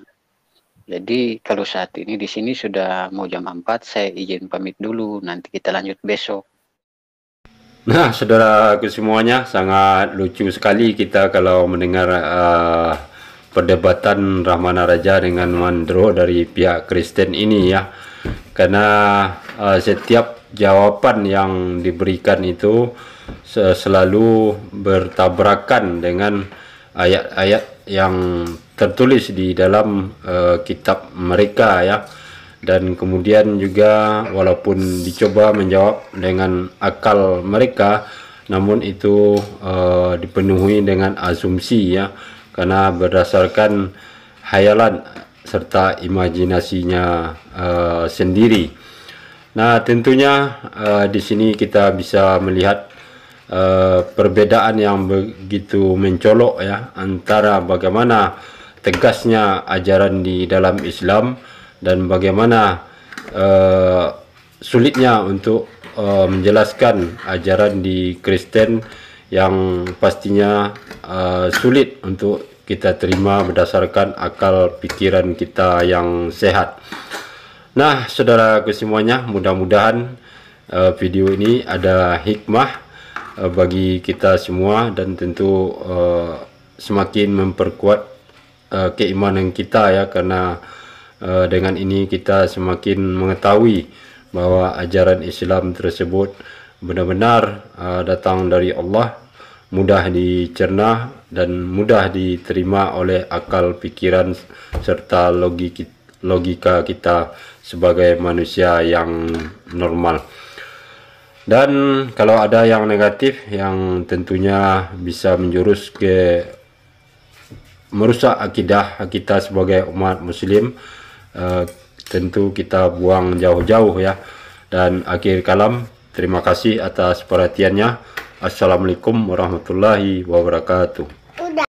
Jadi kalau saat ini di sini sudah mau jam 4, saya izin pamit dulu. Nanti kita lanjut besok. Nah, saudaraku semuanya, sangat lucu sekali kita kalau mendengar uh, perdebatan Rahmana Raja dengan Mandro dari pihak Kristen ini ya. Karena uh, setiap jawaban yang diberikan itu se- selalu bertabrakan dengan ayat-ayat yang tertulis di dalam uh, kitab mereka ya dan kemudian juga walaupun dicoba menjawab dengan akal mereka namun itu uh, dipenuhi dengan asumsi ya karena berdasarkan hayalan serta imajinasinya uh, sendiri. Nah, tentunya uh, di sini kita bisa melihat uh, perbedaan yang begitu mencolok ya antara bagaimana tegasnya ajaran di dalam Islam dan bagaimana uh, sulitnya untuk uh, menjelaskan ajaran di Kristen yang pastinya uh, sulit untuk kita terima berdasarkan akal pikiran kita yang sehat. Nah, saudara semuanya, mudah-mudahan uh, video ini ada hikmah uh, bagi kita semua dan tentu uh, semakin memperkuat uh, keimanan kita ya karena Uh, dengan ini kita semakin mengetahui bahwa ajaran Islam tersebut benar-benar uh, datang dari Allah, mudah dicerna dan mudah diterima oleh akal pikiran serta logik, logika kita sebagai manusia yang normal. Dan kalau ada yang negatif yang tentunya bisa menjurus ke merusak akidah kita sebagai umat muslim Uh, tentu kita buang jauh-jauh ya. Dan akhir kalam terima kasih atas perhatiannya. Assalamualaikum warahmatullahi wabarakatuh Udah.